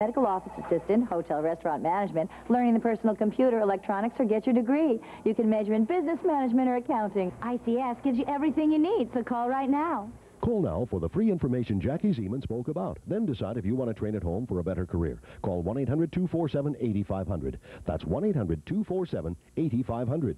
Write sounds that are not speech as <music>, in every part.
medical office assistant, hotel restaurant management, learning the personal computer, electronics, or get your degree. You can major in business management or accounting. ICS gives you everything you need, so call right now. Call now for the free information Jackie Zeman spoke about. Then decide if you want to train at home for a better career. Call 1-800-247-8500. That's 1-800-247-8500.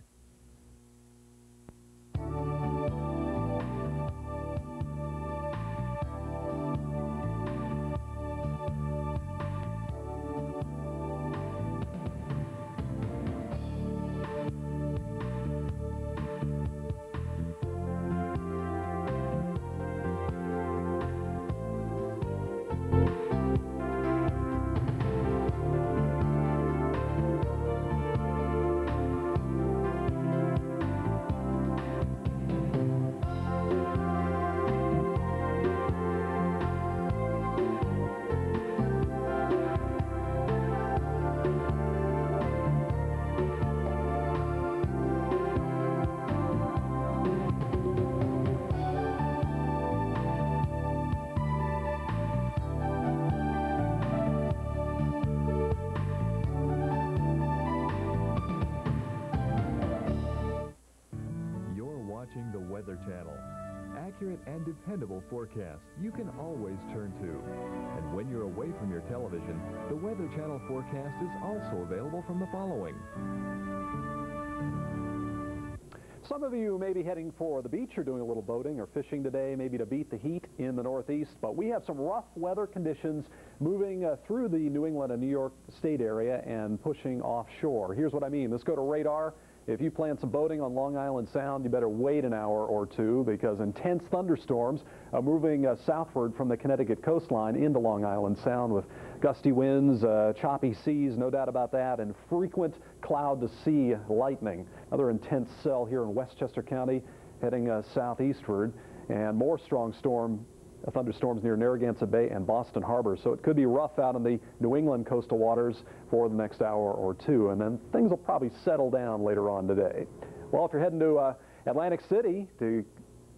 Forecasts you can always turn to. And when you're away from your television, the Weather Channel forecast is also available from the following. Some of you may be heading for the beach or doing a little boating or fishing today, maybe to beat the heat in the Northeast, but we have some rough weather conditions moving uh, through the New England and New York State area and pushing offshore. Here's what I mean. Let's go to radar. If you plan some boating on Long Island Sound, you better wait an hour or two because intense thunderstorms are moving uh, southward from the Connecticut coastline into Long Island Sound with gusty winds, uh, choppy seas, no doubt about that, and frequent cloud-to-sea lightning. Another intense cell here in Westchester County heading uh, southeastward, and more strong storm thunderstorms near Narragansett Bay and Boston Harbor. So it could be rough out in the New England coastal waters for the next hour or two, and then things will probably settle down later on today. Well, if you're heading to uh, Atlantic City to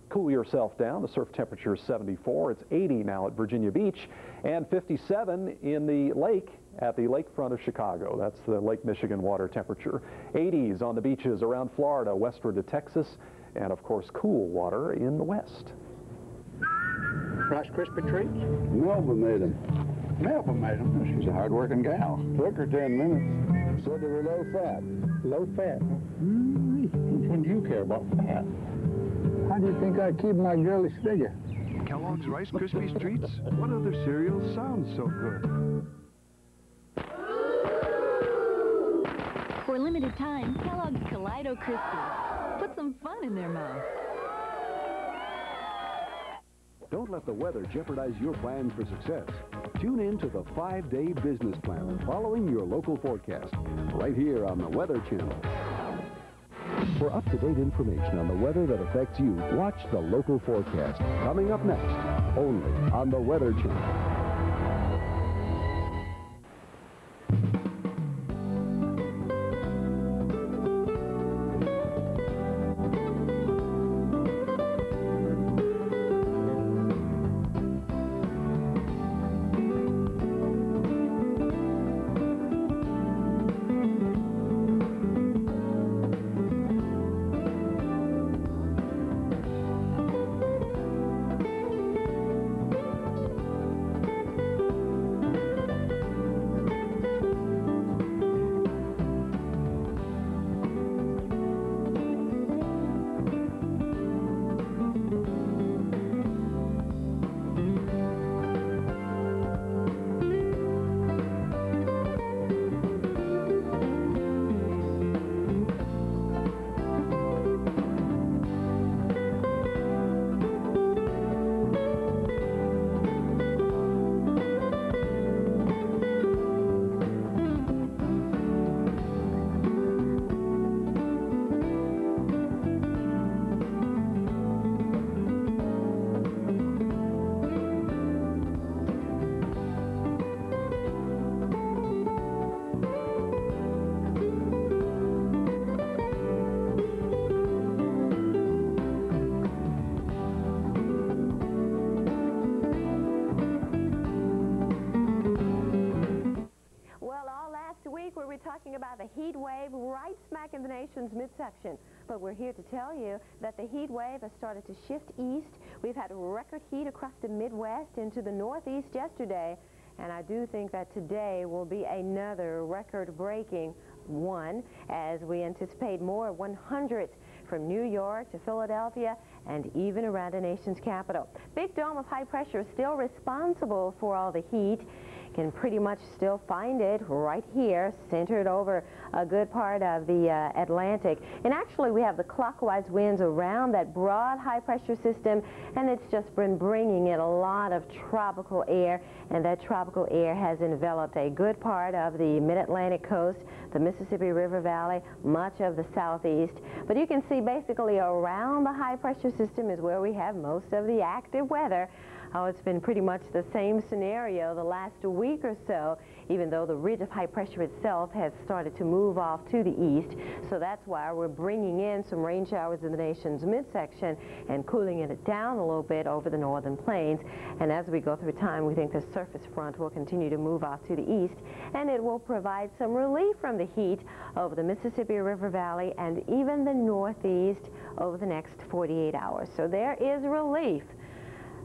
cool yourself down, the surf temperature is 74. It's 80 now at Virginia Beach and 57 in the lake at the lakefront of Chicago. That's the Lake Michigan water temperature. 80s on the beaches around Florida, westward to Texas, and of course cool water in the west. Rice Krispie treats? Melba made them. Melba made them. She's a hard-working gal. Took her 10 minutes. Said they were low fat. Low fat? Mm, what do you care about fat? How do you think I keep my girlish figure? Kellogg's Rice Krispies treats? What other cereal sounds so good? For a limited time, Kellogg's Kaleido Krispies. Put some fun in their mouth. Don't let the weather jeopardize your plans for success. Tune in to the five-day business plan following your local forecast right here on the Weather Channel. For up-to-date information on the weather that affects you, watch the local forecast coming up next, only on the Weather Channel. Midsection. But we're here to tell you that the heat wave has started to shift east. We've had record heat across the Midwest into the Northeast yesterday. And I do think that today will be another record-breaking one as we anticipate more 100s from New York to Philadelphia and even around the nation's capital. Big dome of high pressure is still responsible for all the heat can pretty much still find it right here, centered over a good part of the uh, Atlantic. And actually, we have the clockwise winds around that broad high-pressure system, and it's just been bringing in a lot of tropical air, and that tropical air has enveloped a good part of the mid-Atlantic coast, the Mississippi River Valley, much of the southeast. But you can see basically around the high-pressure system is where we have most of the active weather. Oh, it's been pretty much the same scenario the last week or so, even though the ridge of high pressure itself has started to move off to the east. So that's why we're bringing in some rain showers in the nation's midsection and cooling it down a little bit over the northern plains. And as we go through time, we think the surface front will continue to move off to the east, and it will provide some relief from the heat over the Mississippi River Valley and even the northeast over the next 48 hours. So there is relief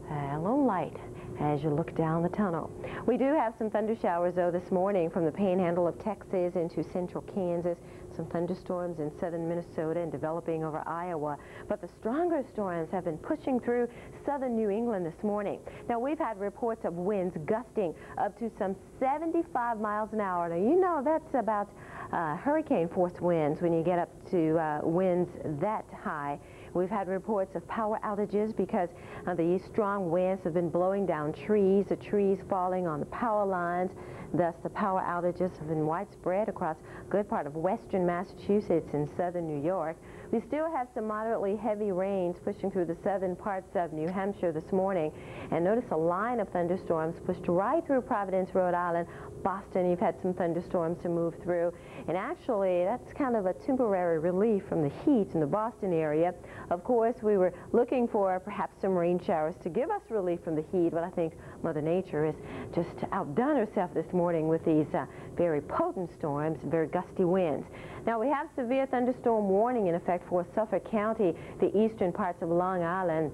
a little light as you look down the tunnel. We do have some thunder showers, though, this morning from the panhandle of Texas into central Kansas. Some thunderstorms in southern Minnesota and developing over Iowa. But the stronger storms have been pushing through southern New England this morning. Now, we've had reports of winds gusting up to some 75 miles an hour. Now, you know that's about uh, hurricane force winds when you get up to uh, winds that high. We've had reports of power outages because uh, the strong winds have been blowing down trees, the trees falling on the power lines. Thus, the power outages have been widespread across a good part of western Massachusetts and southern New York. We still have some moderately heavy rains pushing through the southern parts of New Hampshire this morning. And notice a line of thunderstorms pushed right through Providence, Rhode Island, Boston, you've had some thunderstorms to move through. And actually, that's kind of a temporary relief from the heat in the Boston area. Of course, we were looking for perhaps some rain showers to give us relief from the heat, but I think Mother Nature has just outdone herself this morning with these uh, very potent storms and very gusty winds. Now, we have severe thunderstorm warning in effect for Suffolk County, the eastern parts of Long Island,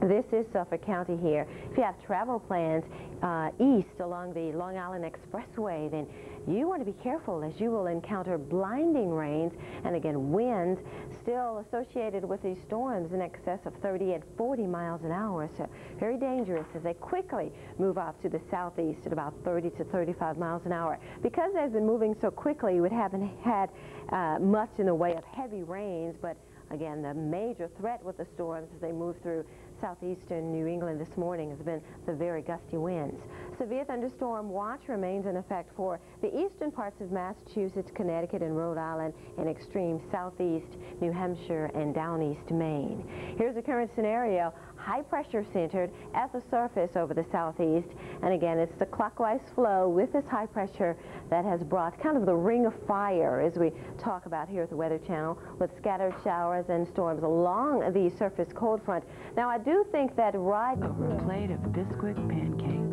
this is Suffolk County here. If you have travel plans uh, east along the Long Island Expressway, then you want to be careful as you will encounter blinding rains and again winds still associated with these storms in excess of 30 and 40 miles an hour. So very dangerous as they quickly move off to the southeast at about 30 to 35 miles an hour. Because they've been moving so quickly, we haven't had uh, much in the way of heavy rains, but Again, the major threat with the storms as they move through southeastern New England this morning has been the very gusty winds. Severe thunderstorm watch remains in effect for the eastern parts of Massachusetts, Connecticut, and Rhode Island, and extreme southeast New Hampshire and down east Maine. Here's the current scenario high pressure centered at the surface over the southeast. And again, it's the clockwise flow with this high pressure that has brought kind of the ring of fire as we talk about here at the Weather Channel with scattered showers and storms along the surface cold front. Now, I do think that right over a plate of Bisquick pancakes.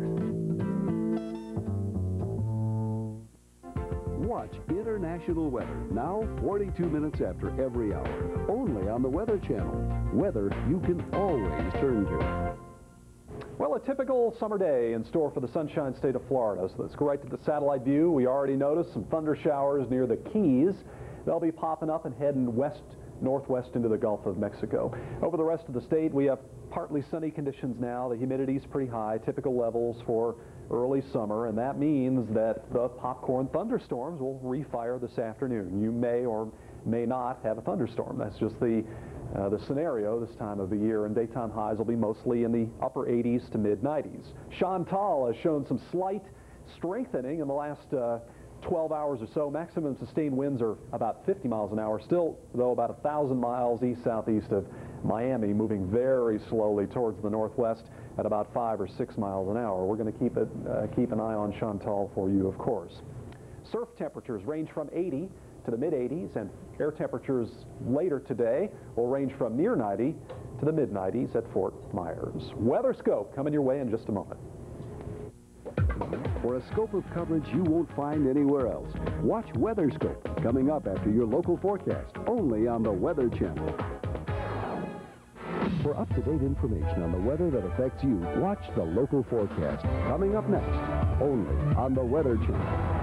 Watch International Weather, now 42 minutes after every hour, only on the Weather Channel. Weather you can always turn to. Well, a typical summer day in store for the sunshine state of Florida. So let's go right to the satellite view. We already noticed some thunder showers near the Keys. They'll be popping up and heading west northwest into the Gulf of Mexico. Over the rest of the state, we have partly sunny conditions now. The humidity is pretty high, typical levels for early summer, and that means that the popcorn thunderstorms will refire this afternoon. You may or may not have a thunderstorm. That's just the uh, the scenario this time of the year, and daytime highs will be mostly in the upper 80s to mid 90s. Chantal has shown some slight strengthening in the last uh, 12 hours or so. Maximum sustained winds are about 50 miles an hour, still, though, about 1,000 miles east southeast of Miami, moving very slowly towards the northwest at about 5 or 6 miles an hour. We're going to keep, it, uh, keep an eye on Chantal for you, of course. Surf temperatures range from 80 to the mid 80s, and air temperatures later today will range from near 90 to the mid 90s at Fort Myers. Weather scope coming your way in just a moment. for a scope of coverage you won't find anywhere else. Watch WeatherScope coming up after your local forecast, only on the Weather Channel. For up-to-date information on the weather that affects you, watch the local forecast. Coming up next, only on the Weather Channel.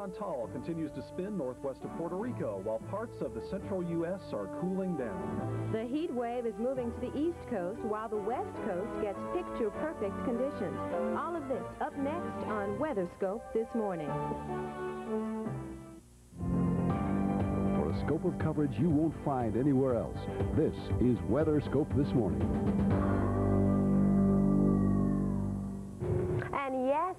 Chantal continues to spin northwest of Puerto Rico, while parts of the central U.S. are cooling down. The heat wave is moving to the east coast, while the west coast gets picture-perfect conditions. All of this up next on WeatherScope this morning. For a scope of coverage you won't find anywhere else, this is WeatherScope This Morning.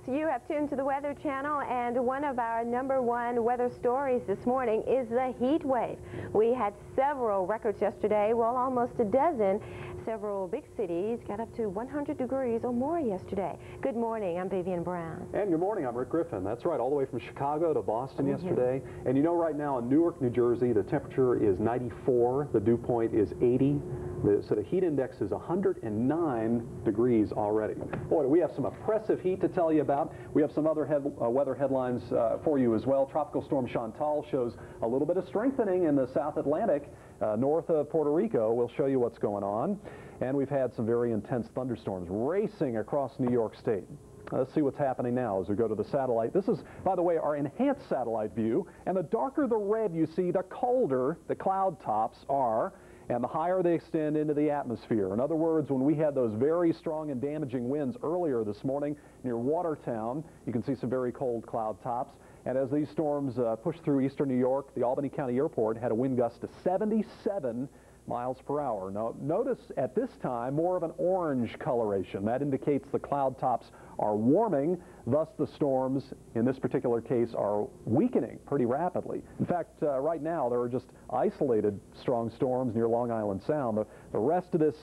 You have tuned to the Weather Channel, and one of our number one weather stories this morning is the heat wave. We had several records yesterday, well, almost a dozen. Several big cities got up to 100 degrees or more yesterday. Good morning, I'm Vivian Brown. And good morning, I'm Rick Griffin. That's right, all the way from Chicago to Boston Mm-hmm. yesterday. And you know right now in Newark, New Jersey, the temperature is 94, the dew point is 80. So the heat index is 109 degrees already. Boy, we have some oppressive heat to tell you about. We have some other head, uh, weather headlines uh, for you as well. Tropical storm Chantal shows a little bit of strengthening in the South Atlantic uh, north of Puerto Rico. We'll show you what's going on. And we've had some very intense thunderstorms racing across New York State. Let's see what's happening now as we go to the satellite. This is, by the way, our enhanced satellite view. And the darker the red you see, the colder the cloud tops are and the higher they extend into the atmosphere. In other words, when we had those very strong and damaging winds earlier this morning near Watertown, you can see some very cold cloud tops. And as these storms uh, push through eastern New York, the Albany County Airport had a wind gust to 77 miles per hour. Now, notice at this time more of an orange coloration. That indicates the cloud tops are warming, thus the storms in this particular case are weakening pretty rapidly. In fact, uh, right now there are just isolated strong storms near Long Island Sound. The, the rest of this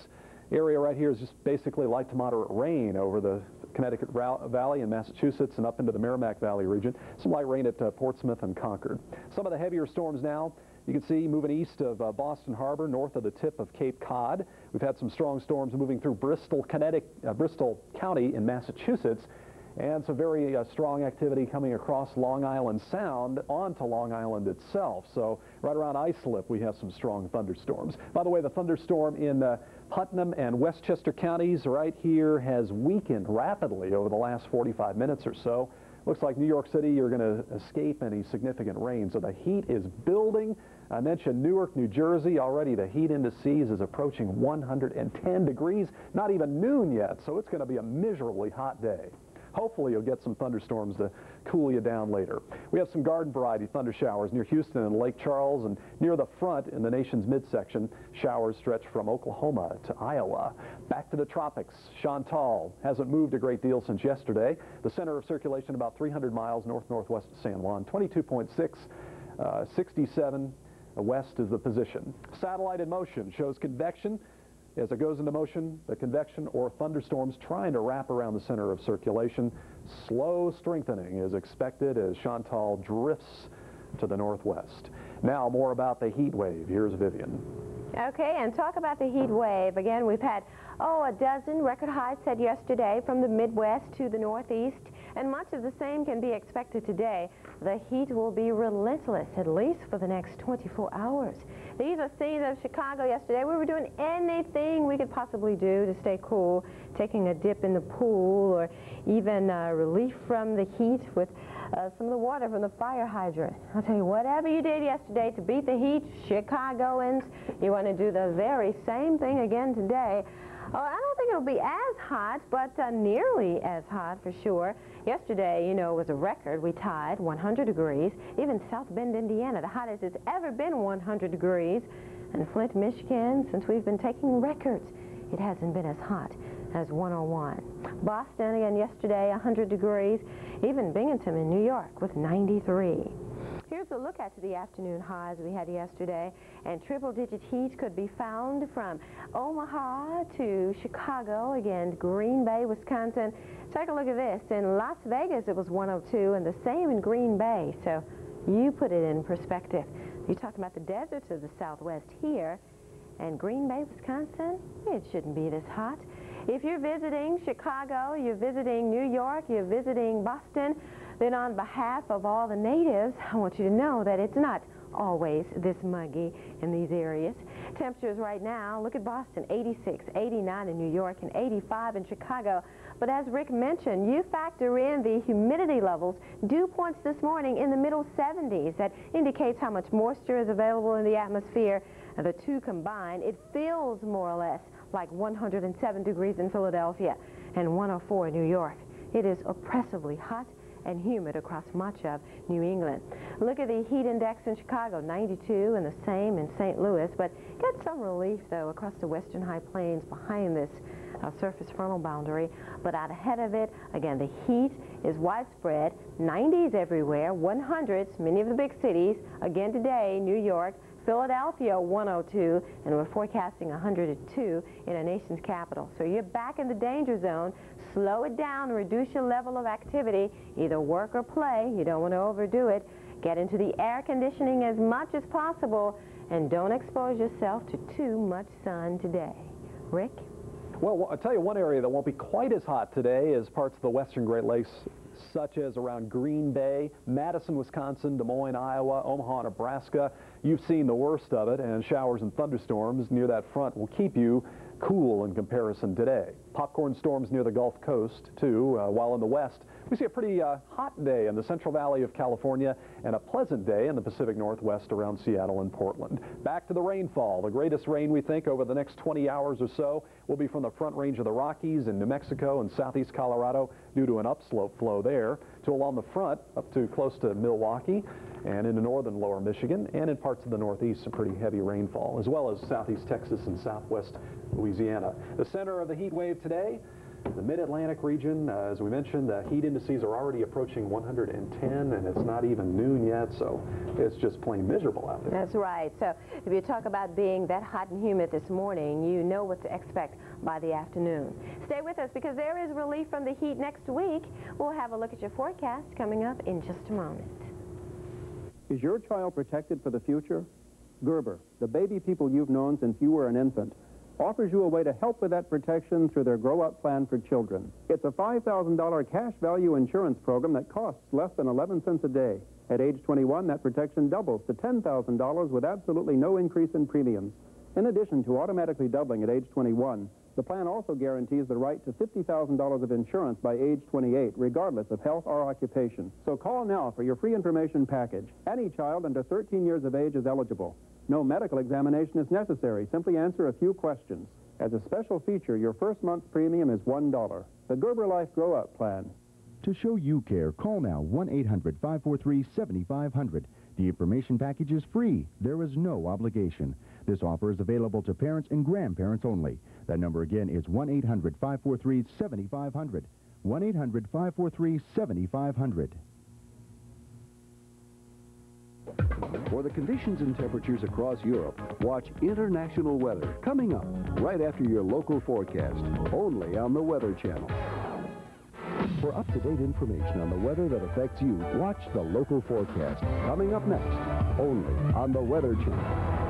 area right here is just basically light to moderate rain over the Connecticut Valley in Massachusetts and up into the Merrimack Valley region. Some light rain at uh, Portsmouth and Concord. Some of the heavier storms now you can see moving east of uh, Boston Harbor, north of the tip of Cape Cod. We've had some strong storms moving through Bristol, Connecticut, uh, Bristol County in Massachusetts, and some very uh, strong activity coming across Long Island Sound onto Long Island itself. So right around Islip, we have some strong thunderstorms. By the way, the thunderstorm in uh, Putnam and Westchester counties right here has weakened rapidly over the last 45 minutes or so. Looks like New York City, you're going to escape any significant rain. So the heat is building. I mentioned Newark, New Jersey. Already the heat indices is approaching 110 degrees. Not even noon yet, so it's going to be a miserably hot day. Hopefully you'll get some thunderstorms to cool you down later. We have some garden variety thunder showers near Houston and Lake Charles and near the front in the nation's midsection. Showers stretch from Oklahoma to Iowa. Back to the tropics. Chantal hasn't moved a great deal since yesterday. The center of circulation about 300 miles north-northwest of San Juan. 22.6, uh, 67 west is the position. Satellite in motion shows convection as it goes into motion, the convection or thunderstorms trying to wrap around the center of circulation. Slow strengthening is expected as Chantal drifts to the northwest. Now more about the heat wave. Here's Vivian. Okay, and talk about the heat wave. Again, we've had, oh, a dozen record highs set yesterday from the Midwest to the Northeast, and much of the same can be expected today. The heat will be relentless, at least for the next 24 hours. These are scenes of Chicago yesterday. We were doing anything we could possibly do to stay cool, taking a dip in the pool, or even uh, relief from the heat with uh, some of the water from the fire hydrant. I'll tell you, whatever you did yesterday to beat the heat, Chicagoans, you want to do the very same thing again today. Oh, I don't think it'll be as hot, but uh, nearly as hot for sure. Yesterday, you know, was a record. We tied 100 degrees. Even South Bend, Indiana, the hottest it's ever been 100 degrees. And Flint, Michigan, since we've been taking records, it hasn't been as hot as 101. Boston, again, yesterday, 100 degrees. Even Binghamton in New York with 93. Here's a look at the afternoon highs we had yesterday, and triple-digit heat could be found from Omaha to Chicago, again, Green Bay, Wisconsin. Take a look at this. In Las Vegas, it was 102, and the same in Green Bay. So you put it in perspective. You talk about the deserts of the southwest here, and Green Bay, Wisconsin, it shouldn't be this hot. If you're visiting Chicago, you're visiting New York, you're visiting Boston, then on behalf of all the natives, I want you to know that it's not always this muggy in these areas. Temperatures right now, look at Boston, 86, 89 in New York, and 85 in Chicago. But as Rick mentioned, you factor in the humidity levels. Dew points this morning in the middle 70s. That indicates how much moisture is available in the atmosphere. The two combined, it feels more or less like 107 degrees in Philadelphia and 104 in New York. It is oppressively hot and humid across much of New England. Look at the heat index in Chicago, 92, and the same in St. Louis, but get some relief, though, across the western high plains behind this uh, surface frontal boundary. But out ahead of it, again, the heat is widespread, 90s everywhere, 100s, many of the big cities. Again today, New York, Philadelphia 102, and we're forecasting 102 in our nation's capital. So you're back in the danger zone. Slow it down, reduce your level of activity, either work or play. You don't want to overdo it. Get into the air conditioning as much as possible, and don't expose yourself to too much sun today. Rick? Well, I'll tell you one area that won't be quite as hot today is parts of the western Great Lakes such as around Green Bay, Madison, Wisconsin, Des Moines, Iowa, Omaha, Nebraska. You've seen the worst of it, and showers and thunderstorms near that front will keep you cool in comparison today. Popcorn storms near the Gulf Coast, too, uh, while in the west, we see a pretty uh, hot day in the Central Valley of California and a pleasant day in the Pacific Northwest around Seattle and Portland. Back to the rainfall. The greatest rain we think over the next 20 hours or so will be from the front range of the Rockies in New Mexico and southeast Colorado due to an upslope flow there to along the front up to close to Milwaukee and into northern lower Michigan and in parts of the northeast some pretty heavy rainfall as well as southeast Texas and southwest Louisiana. The center of the heat wave today the mid-Atlantic region, uh, as we mentioned, the heat indices are already approaching 110, and it's not even noon yet, so it's just plain miserable out there. That's right. So if you talk about being that hot and humid this morning, you know what to expect by the afternoon. Stay with us because there is relief from the heat next week. We'll have a look at your forecast coming up in just a moment. Is your child protected for the future? Gerber, the baby people you've known since you were an infant, offers you a way to help with that protection through their Grow Up Plan for Children. It's a $5,000 cash value insurance program that costs less than 11 cents a day. At age 21, that protection doubles to $10,000 with absolutely no increase in premiums. In addition to automatically doubling at age 21, The plan also guarantees the right to $50,000 of insurance by age 28, regardless of health or occupation. So call now for your free information package. Any child under 13 years of age is eligible. No medical examination is necessary. Simply answer a few questions. As a special feature, your first month's premium is $1. The Gerber Life Grow Up Plan. To show you care, call now 1-800-543-7500. The information package is free. There is no obligation. This offer is available to parents and grandparents only. That number again is 1-800-543-7500. 1-800-543-7500. For the conditions and temperatures across Europe, watch international weather coming up right after your local forecast, only on the Weather Channel. For up-to-date information on the weather that affects you, watch the local forecast coming up next, only on the Weather Channel.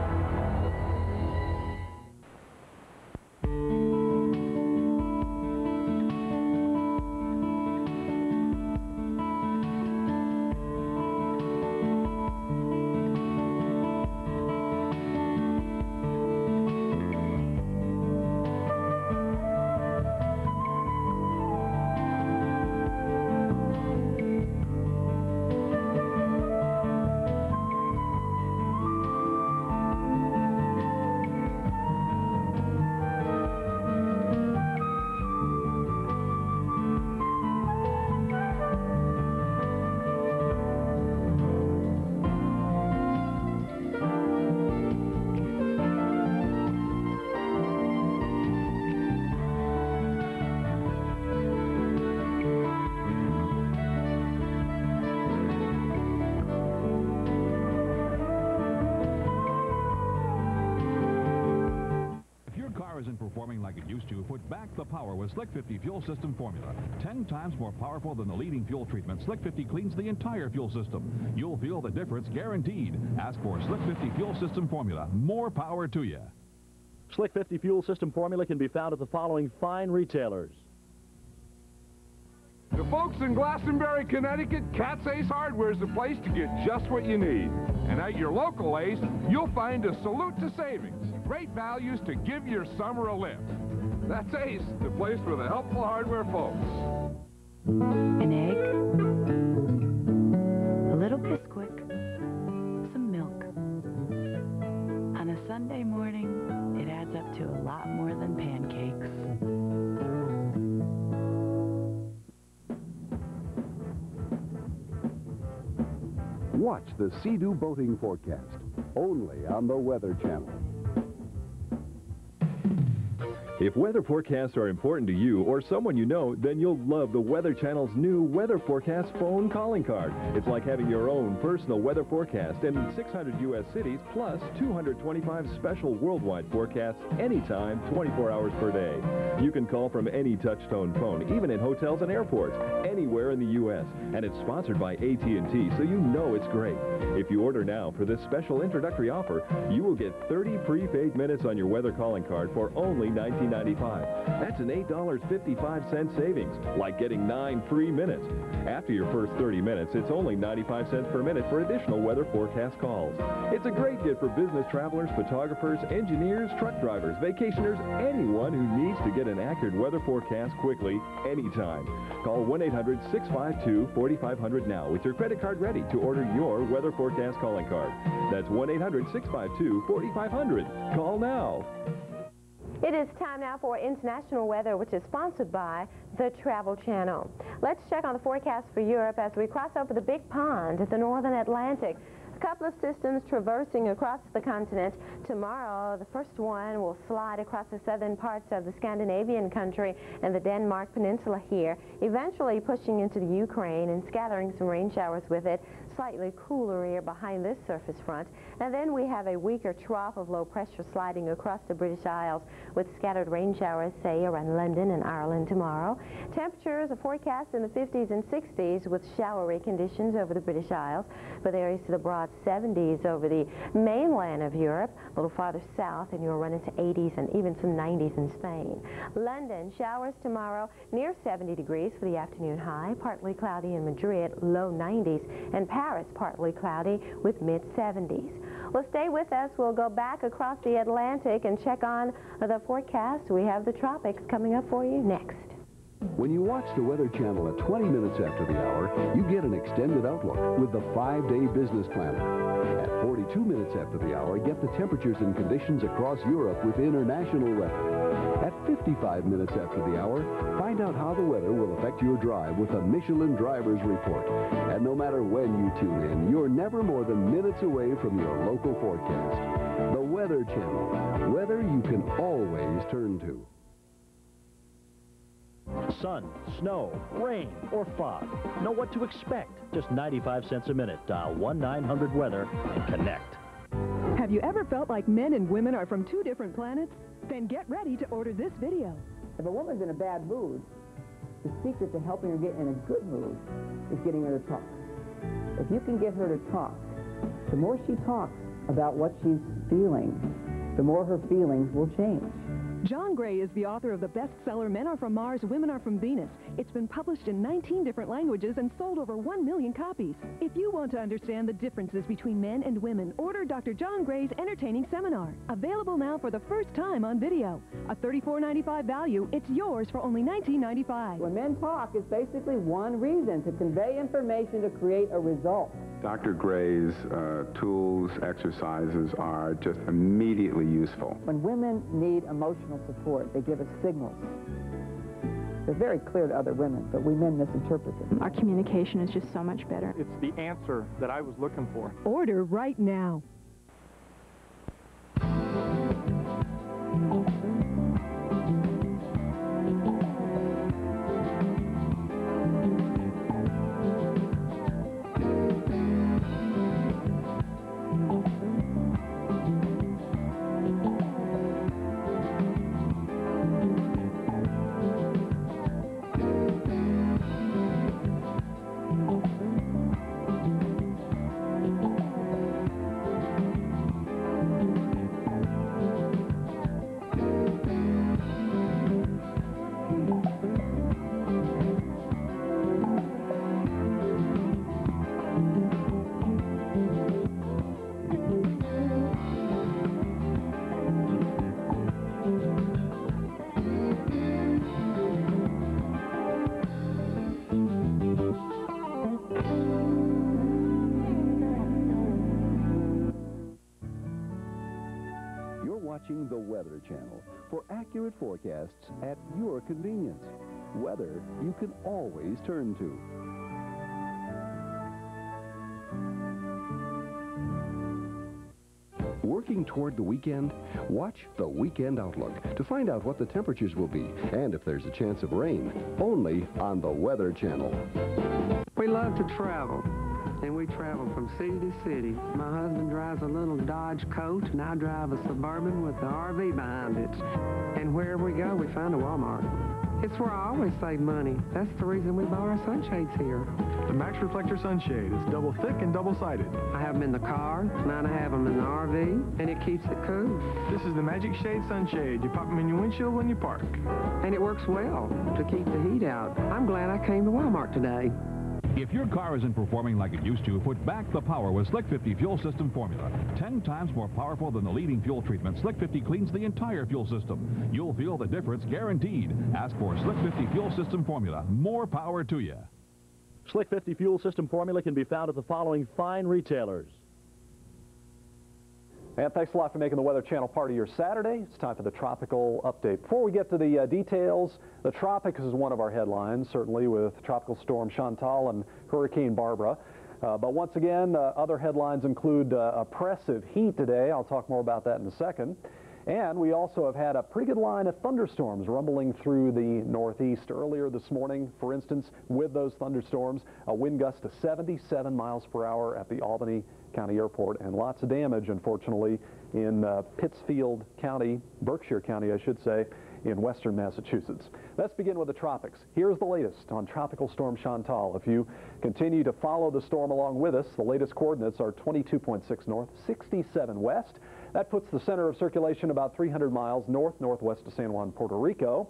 Slick 50 fuel system formula. Ten times more powerful than the leading fuel treatment, Slick 50 cleans the entire fuel system. You'll feel the difference guaranteed. Ask for Slick 50 fuel system formula. More power to you. Slick 50 fuel system formula can be found at the following fine retailers. The folks in Glastonbury, Connecticut, Cat's Ace Hardware is the place to get just what you need. And at your local Ace, you'll find a salute to savings. Great values to give your summer a lift. That's Ace, the place for the helpful hardware folks. An egg, a little Bisquick, some milk. On a Sunday morning, it adds up to a lot more than pancakes. Watch the Sea-Doo boating forecast, only on the Weather Channel. If weather forecasts are important to you or someone you know, then you'll love the Weather Channel's new Weather Forecast phone calling card. It's like having your own personal weather forecast in 600 U.S. cities plus 225 special worldwide forecasts anytime, 24 hours per day. You can call from any touch-tone phone, even in hotels and airports, anywhere in the U.S. And it's sponsored by AT&T, so you know it's great. If you order now for this special introductory offer, you will get 30 prepaid minutes on your weather calling card for only 19 that's an $8.55 savings, like getting nine free minutes. After your first 30 minutes, it's only 95 cents per minute for additional weather forecast calls. It's a great gift for business travelers, photographers, engineers, truck drivers, vacationers, anyone who needs to get an accurate weather forecast quickly, anytime. Call 1-800-652-4500 now with your credit card ready to order your weather forecast calling card. That's 1-800-652-4500. Call now. It is time now for international weather, which is sponsored by the Travel Channel. Let's check on the forecast for Europe as we cross over the big pond at the northern Atlantic. A couple of systems traversing across the continent. Tomorrow, the first one will slide across the southern parts of the Scandinavian country and the Denmark Peninsula here, eventually pushing into the Ukraine and scattering some rain showers with it slightly cooler air behind this surface front. And then we have a weaker trough of low pressure sliding across the British Isles with scattered rain showers, say, around London and Ireland tomorrow. Temperatures are forecast in the 50s and 60s with showery conditions over the British Isles, with areas to the broad 70s over the mainland of Europe, a little farther south, and you'll run into 80s and even some 90s in Spain. London, showers tomorrow near 70 degrees for the afternoon high, partly cloudy in Madrid, low 90s, and Paris partly cloudy with mid-70s. Well, stay with us. We'll go back across the Atlantic and check on the forecast. We have the tropics coming up for you next. When you watch the Weather Channel at 20 minutes after the hour, you get an extended outlook with the five-day business planner. At 42 minutes after the hour, get the temperatures and conditions across Europe with international weather. At 55 minutes after the hour, find out how the weather will affect your drive with a Michelin Driver's Report. And no matter when you tune in, you're never more than minutes away from your local forecast. The Weather Channel. Weather you can always turn to. Sun, snow, rain, or fog. Know what to expect. Just 95 cents a minute. Dial 1-900-WEATHER and connect. Have you ever felt like men and women are from two different planets? Then get ready to order this video. If a woman's in a bad mood, the secret to helping her get in a good mood is getting her to talk. If you can get her to talk, the more she talks about what she's feeling, the more her feelings will change. John Gray is the author of the bestseller Men Are From Mars, Women Are From Venus. It's been published in 19 different languages and sold over 1 million copies. If you want to understand the differences between men and women, order Dr. John Gray's entertaining seminar. Available now for the first time on video. A $34.95 value, it's yours for only $19.95. When men talk, it's basically one reason to convey information to create a result. Dr. Gray's uh, tools, exercises are just immediately useful. When women need emotional support, they give us signals. They're very clear to other women, but we men misinterpret them. Our communication is just so much better. It's the answer that I was looking for. Order right now. Weather Channel for accurate forecasts at your convenience. Weather you can always turn to. Working toward the weekend? Watch the Weekend Outlook to find out what the temperatures will be and if there's a chance of rain. Only on the Weather Channel. We love to travel, and we travel from city to city. My husband drives a little Dodge Coach, and I drive a Suburban with the RV behind it. And wherever we go, we find a Walmart. It's where I always save money. That's the reason we bought our sunshades here. The Max Reflector sunshade is double thick and double-sided. I have them in the car, and I have them in the RV, and it keeps it cool. This is the Magic Shade sunshade. You pop them in your windshield when you park. And it works well to keep the heat out. I'm glad I came to Walmart today. If your car isn't performing like it used to, put back the power with Slick 50 Fuel System Formula. Ten times more powerful than the leading fuel treatment, Slick 50 cleans the entire fuel system. You'll feel the difference guaranteed. Ask for Slick 50 Fuel System Formula. More power to you. Slick 50 fuel system formula can be found at the following fine retailers. And thanks a lot for making the Weather Channel part of your Saturday. It's time for the tropical update. Before we get to the uh, details, the tropics is one of our headlines, certainly with Tropical Storm Chantal and Hurricane Barbara. Uh, but once again, uh, other headlines include uh, oppressive heat today. I'll talk more about that in a second. And we also have had a pretty good line of thunderstorms rumbling through the northeast earlier this morning. For instance, with those thunderstorms, a wind gust to 77 miles per hour at the Albany County Airport and lots of damage, unfortunately, in uh, Pittsfield County, Berkshire County, I should say, in western Massachusetts. Let's begin with the tropics. Here's the latest on Tropical Storm Chantal. If you continue to follow the storm along with us, the latest coordinates are 22.6 north, 67 west. That puts the center of circulation about 300 miles north-northwest of San Juan, Puerto Rico,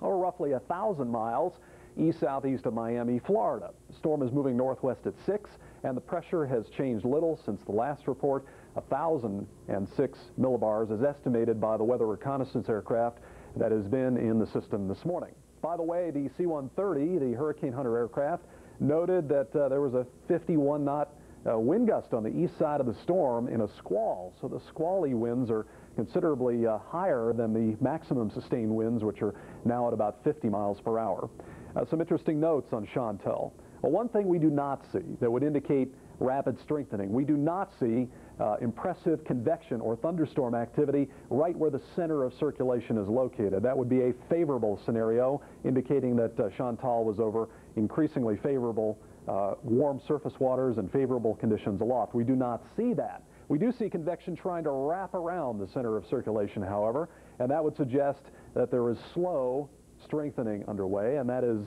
or roughly 1,000 miles east-southeast of Miami, Florida. The storm is moving northwest at 6, and the pressure has changed little since the last report. 1,006 millibars is estimated by the weather reconnaissance aircraft that has been in the system this morning. By the way, the C-130, the Hurricane Hunter aircraft, noted that uh, there was a 51 knot uh, wind gust on the east side of the storm in a squall. So the squally winds are considerably uh, higher than the maximum sustained winds, which are now at about 50 miles per hour. Uh, some interesting notes on Chantal. Well, one thing we do not see that would indicate rapid strengthening, we do not see uh, impressive convection or thunderstorm activity right where the center of circulation is located. That would be a favorable scenario, indicating that uh, Chantal was over increasingly favorable uh, warm surface waters and favorable conditions aloft. We do not see that. We do see convection trying to wrap around the center of circulation, however, and that would suggest that there is slow strengthening underway, and that is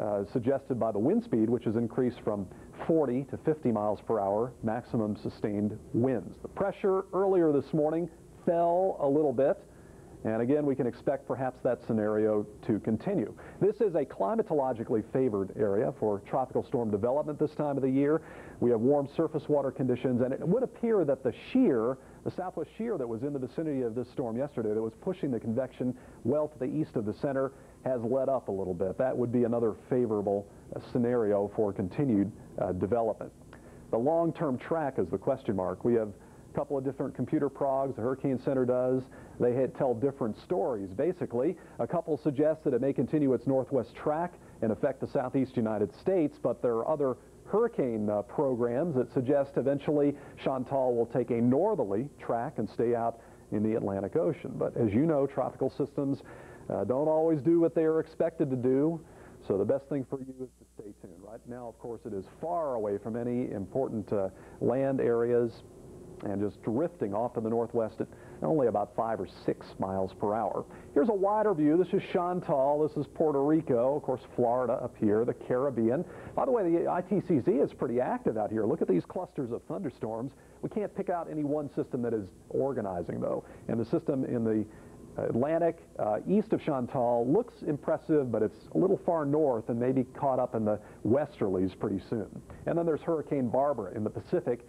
uh, suggested by the wind speed, which has increased from 40 to 50 miles per hour, maximum sustained winds. The pressure earlier this morning fell a little bit. And again, we can expect perhaps that scenario to continue. This is a climatologically favored area for tropical storm development this time of the year. We have warm surface water conditions, and it would appear that the shear, the southwest shear that was in the vicinity of this storm yesterday that was pushing the convection well to the east of the center has let up a little bit. That would be another favorable uh, scenario for continued uh, development. The long-term track is the question mark. We have a couple of different computer progs, the Hurricane Center does. They tell different stories, basically. A couple suggest that it may continue its northwest track and affect the southeast United States, but there are other hurricane uh, programs that suggest eventually Chantal will take a northerly track and stay out in the Atlantic Ocean. But as you know, tropical systems uh, don't always do what they are expected to do. So the best thing for you is to stay tuned. Right now, of course, it is far away from any important uh, land areas and just drifting off to the northwest at only about five or six miles per hour. Here's a wider view. This is Chantal. This is Puerto Rico. Of course, Florida up here, the Caribbean. By the way, the ITCZ is pretty active out here. Look at these clusters of thunderstorms. We can't pick out any one system that is organizing, though. And the system in the Atlantic, uh, east of Chantal, looks impressive, but it's a little far north and maybe caught up in the westerlies pretty soon. And then there's Hurricane Barbara in the Pacific.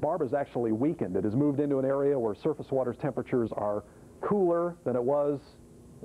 Barbara's actually weakened. It has moved into an area where surface water temperatures are cooler than it was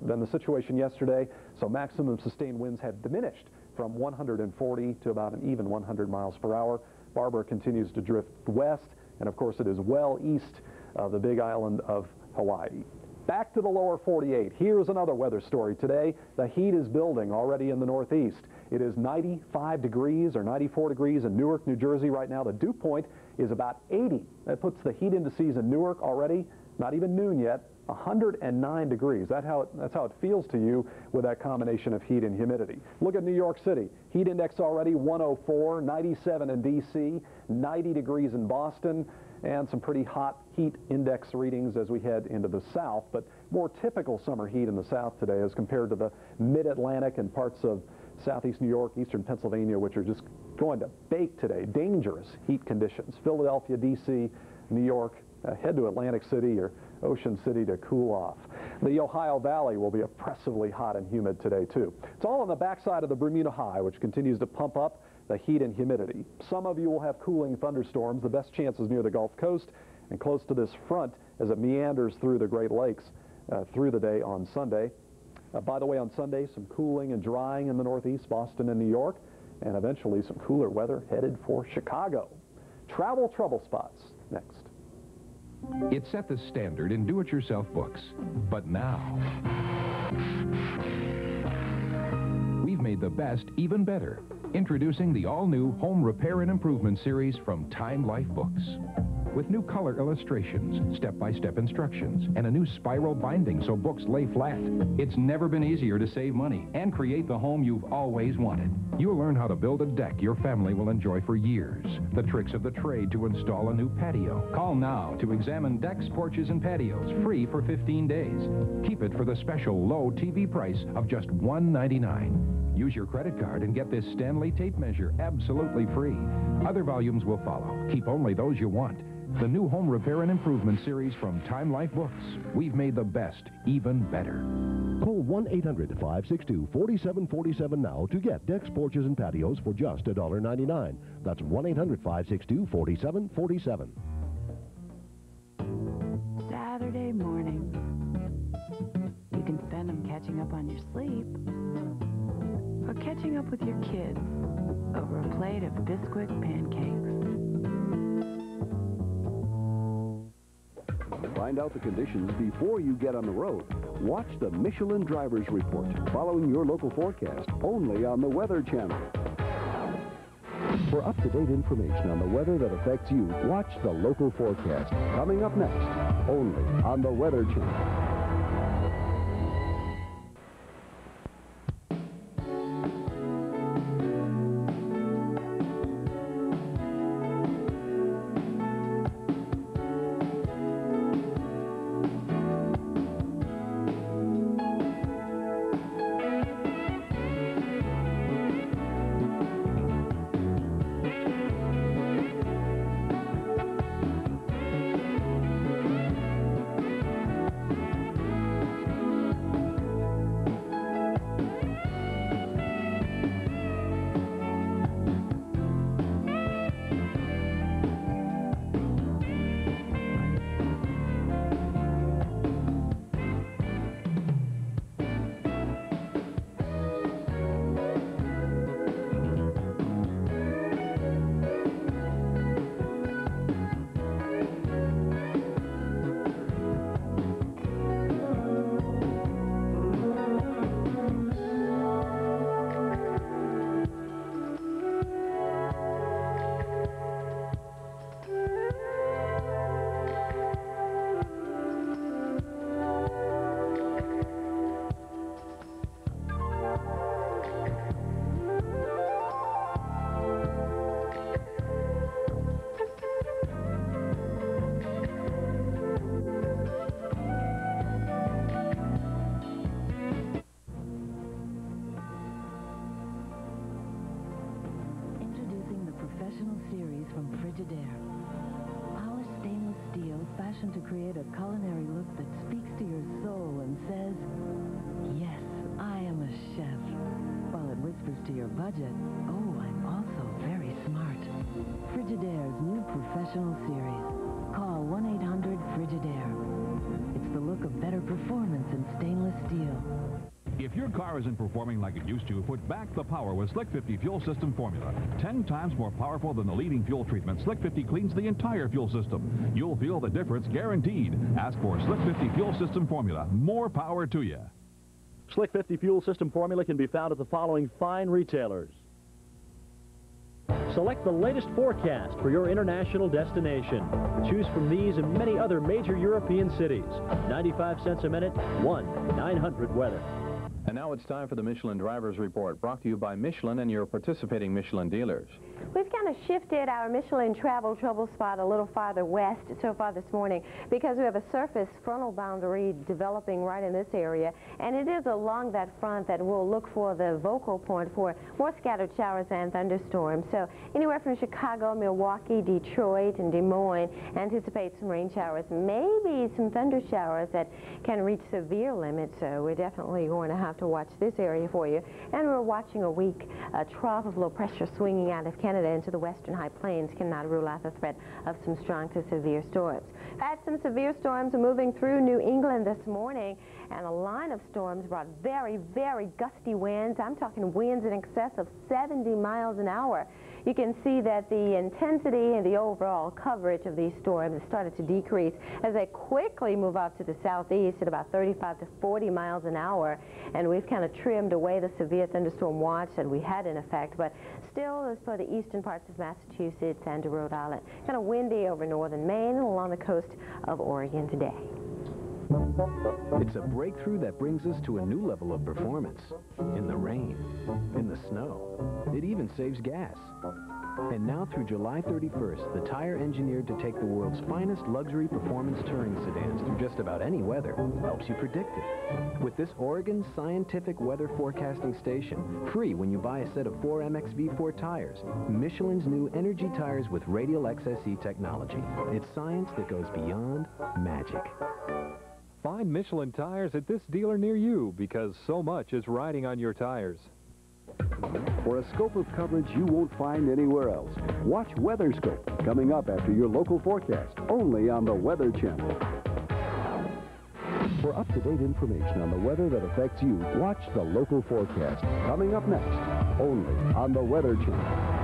than the situation yesterday, so maximum sustained winds have diminished from 140 to about an even 100 miles per hour. Barbara continues to drift west, and of course it is well east of the big island of Hawaii. Back to the lower 48. Here's another weather story today. The heat is building already in the northeast. It is 95 degrees or 94 degrees in Newark, New Jersey right now. The dew point is about 80. That puts the heat indices in Newark already, not even noon yet, 109 degrees. That's how, it, that's how it feels to you with that combination of heat and humidity. Look at New York City. Heat index already 104, 97 in D.C., 90 degrees in Boston, and some pretty hot heat index readings as we head into the south, but more typical summer heat in the south today as compared to the mid-Atlantic and parts of southeast New York, eastern Pennsylvania, which are just going to bake today. Dangerous heat conditions. Philadelphia, D.C., New York, uh, head to Atlantic City or Ocean City to cool off. The Ohio Valley will be oppressively hot and humid today, too. It's all on the backside of the Bermuda High, which continues to pump up the heat and humidity. Some of you will have cooling thunderstorms. The best chance is near the Gulf Coast and close to this front as it meanders through the Great Lakes uh, through the day on Sunday. Uh, by the way, on Sunday, some cooling and drying in the Northeast, Boston and New York, and eventually some cooler weather headed for Chicago. Travel trouble spots next. It set the standard in do-it-yourself books. But now, we've made the best even better. Introducing the all-new Home Repair and Improvement series from Time Life Books with new color illustrations, step-by-step instructions, and a new spiral binding so books lay flat. It's never been easier to save money and create the home you've always wanted. You'll learn how to build a deck your family will enjoy for years, the tricks of the trade to install a new patio. Call now to examine decks, porches, and patios free for 15 days. Keep it for the special low TV price of just $1.99. Use your credit card and get this Stanley tape measure absolutely free. Other volumes will follow. Keep only those you want. The new Home Repair and Improvement series from Time Life Books. We've made the best even better. Call 1-800-562-4747 now to get decks, porches, and patios for just $1.99. That's 1-800-562-4747. Friday morning. You can spend them catching up on your sleep or catching up with your kids over a plate of Bisquick pancakes. Find out the conditions before you get on the road. Watch the Michelin Drivers Report, following your local forecast, only on the Weather Channel. For up-to-date information on the weather that affects you, watch the local forecast. Coming up next, only on the Weather Channel. To, put back the power with Slick 50 Fuel System Formula. Ten times more powerful than the leading fuel treatment, Slick 50 cleans the entire fuel system. You'll feel the difference guaranteed. Ask for Slick 50 Fuel System Formula. More power to you. Slick 50 Fuel System Formula can be found at the following fine retailers. Select the latest forecast for your international destination. Choose from these and many other major European cities. 95 cents a minute, 1-900 weather. And now it's time for the Michelin Drivers Report, brought to you by Michelin and your participating Michelin dealers. We've kind of shifted our Michelin travel trouble spot a little farther west so far this morning because we have a surface frontal boundary developing right in this area and it is along that front that we'll look for the vocal point for more scattered showers and thunderstorms. So anywhere from Chicago, Milwaukee, Detroit, and Des Moines anticipate some rain showers, maybe some thunder showers that can reach severe limits. So we're definitely going to have to watch this area for you. And we're watching a weak uh, trough of low pressure swinging out of Canada into the western high plains cannot rule out the threat of some strong to severe storms. Had some severe storms moving through New England this morning, and a line of storms brought very, very gusty winds. I'm talking winds in excess of 70 miles an hour. You can see that the intensity and the overall coverage of these storms started to decrease as they quickly move up to the southeast at about 35 to 40 miles an hour. And we've kind of trimmed away the severe thunderstorm watch that we had in effect, but still as for the eastern parts of Massachusetts and Rhode Island. Kind of windy over northern Maine and along the coast of Oregon today. It's a breakthrough that brings us to a new level of performance. In the rain, in the snow. It even saves gas. And now through July 31st, the tire engineered to take the world's finest luxury performance touring sedans through just about any weather helps you predict it. With this Oregon Scientific Weather Forecasting Station, free when you buy a set of four MXV4 tires, Michelin's new energy tires with radial XSE technology. It's science that goes beyond magic. Find Michelin tires at this dealer near you because so much is riding on your tires. For a scope of coverage you won't find anywhere else, watch Weather Scope coming up after your local forecast, only on the Weather Channel. For up-to-date information on the weather that affects you, watch the local forecast. Coming up next, only on the Weather Channel.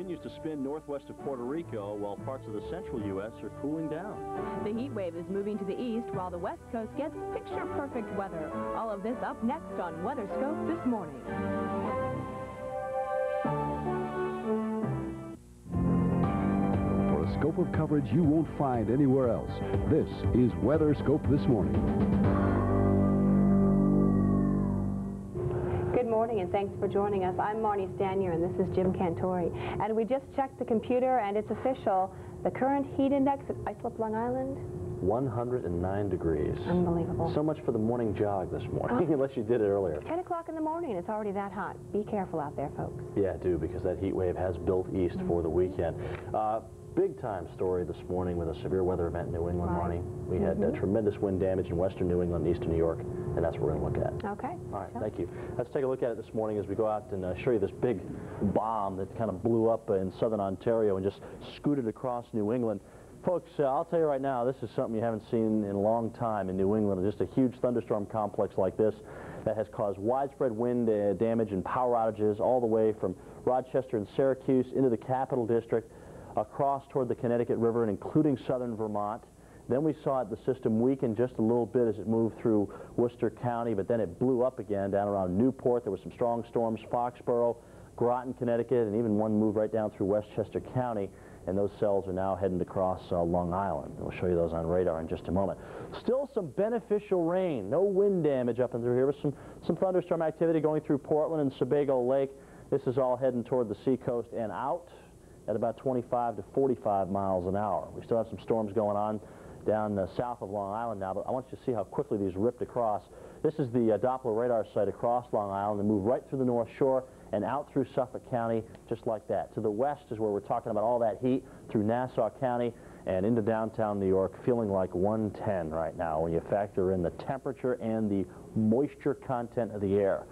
Continues to spin northwest of Puerto Rico while parts of the central U.S. are cooling down. The heat wave is moving to the east while the west coast gets picture-perfect weather. All of this up next on WeatherScope this morning. For a scope of coverage you won't find anywhere else, this is WeatherScope This Morning. Good morning and thanks for joining us. I'm Marnie Stanier and this is Jim Cantore. And we just checked the computer and it's official. The current heat index at Islip, Long Island, 109 degrees. Unbelievable. So much for the morning jog this morning, Oh. <laughs> unless you did it earlier. 10 o'clock in the morning it's already that hot. Be careful out there, folks. Yeah, do, because that heat wave has built east for the weekend. Uh, big time story this morning with a severe weather event in New England, Right. Marnie. We had uh, Mhm. tremendous wind damage in western New England, eastern New York, and that's what we're going to look at. Okay. All right, thank you. Let's take a look at it this morning as we go out and uh, show you this big bomb that kind of blew up in southern Ontario and just scooted across New England. Folks, uh, I'll tell you right now, this is something you haven't seen in a long time in New England. Just a huge thunderstorm complex like this that has caused widespread wind uh, damage and power outages all the way from Rochester and Syracuse into the Capital District, across toward the Connecticut River and including southern Vermont. Then we saw the system weaken just a little bit as it moved through Worcester County, but then it blew up again down around Newport. There were some strong storms, Foxborough, Groton, Connecticut, and even one moved right down through Westchester County. And those cells are now heading across uh, Long Island. We'll show you those on radar in just a moment. Still some beneficial rain. No wind damage up and through here, but some, some thunderstorm activity going through Portland and Sebago Lake. This is all heading toward the seacoast and out at about 25 to 45 miles an hour. We still have some storms going on down uh, south of Long Island now, but I want you to see how quickly these ripped across. This is the uh, Doppler radar site across Long Island. They move right through the North Shore and out through Suffolk County just like that. To the west is where we're talking about all that heat through Nassau County and into downtown New York, feeling like 110 right now when you factor in the temperature and the moisture content of the air.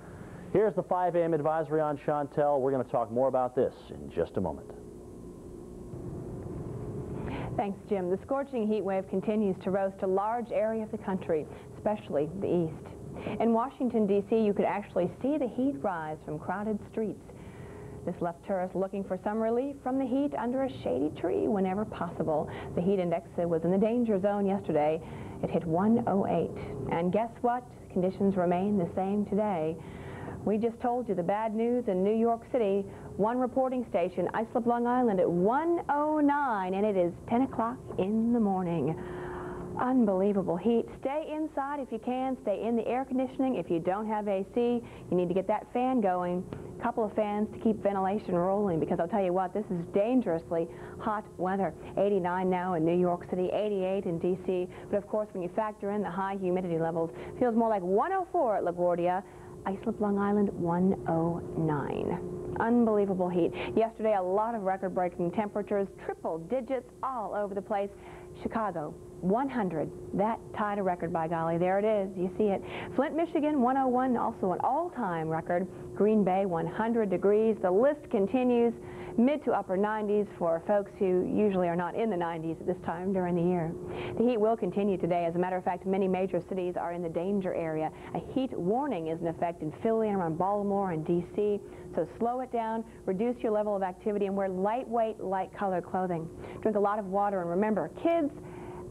Here's the 5 a.m. advisory on Chantal. We're going to talk more about this in just a moment. Thanks, Jim. The scorching heat wave continues to roast a large area of the country, especially the east. In Washington, D.C., you could actually see the heat rise from crowded streets. This left tourists looking for some relief from the heat under a shady tree whenever possible. The heat index was in the danger zone yesterday. It hit 108. And guess what? Conditions remain the same today. We just told you the bad news in New York City. One reporting station, Islip, Long Island at 109, and it is 10 o'clock in the morning. Unbelievable heat. Stay inside if you can. Stay in the air conditioning. If you don't have AC, you need to get that fan going. A couple of fans to keep ventilation rolling because I'll tell you what, this is dangerously hot weather. 89 now in New York City, 88 in D.C. But of course, when you factor in the high humidity levels, feels more like 104 at LaGuardia. Islip, Long Island, 109. Unbelievable heat. Yesterday, a lot of record-breaking temperatures, triple digits all over the place. Chicago, 100. That tied a record, by golly. There it is. You see it. Flint, Michigan, 101, also an all-time record. Green Bay, 100 degrees. The list continues. Mid to upper 90s for folks who usually are not in the 90s at this time during the year. The heat will continue today. As a matter of fact, many major cities are in the danger area. A heat warning is in effect in Philly and around Baltimore and D.C. So slow it down, reduce your level of activity, and wear lightweight, light-colored clothing. Drink a lot of water, and remember, kids,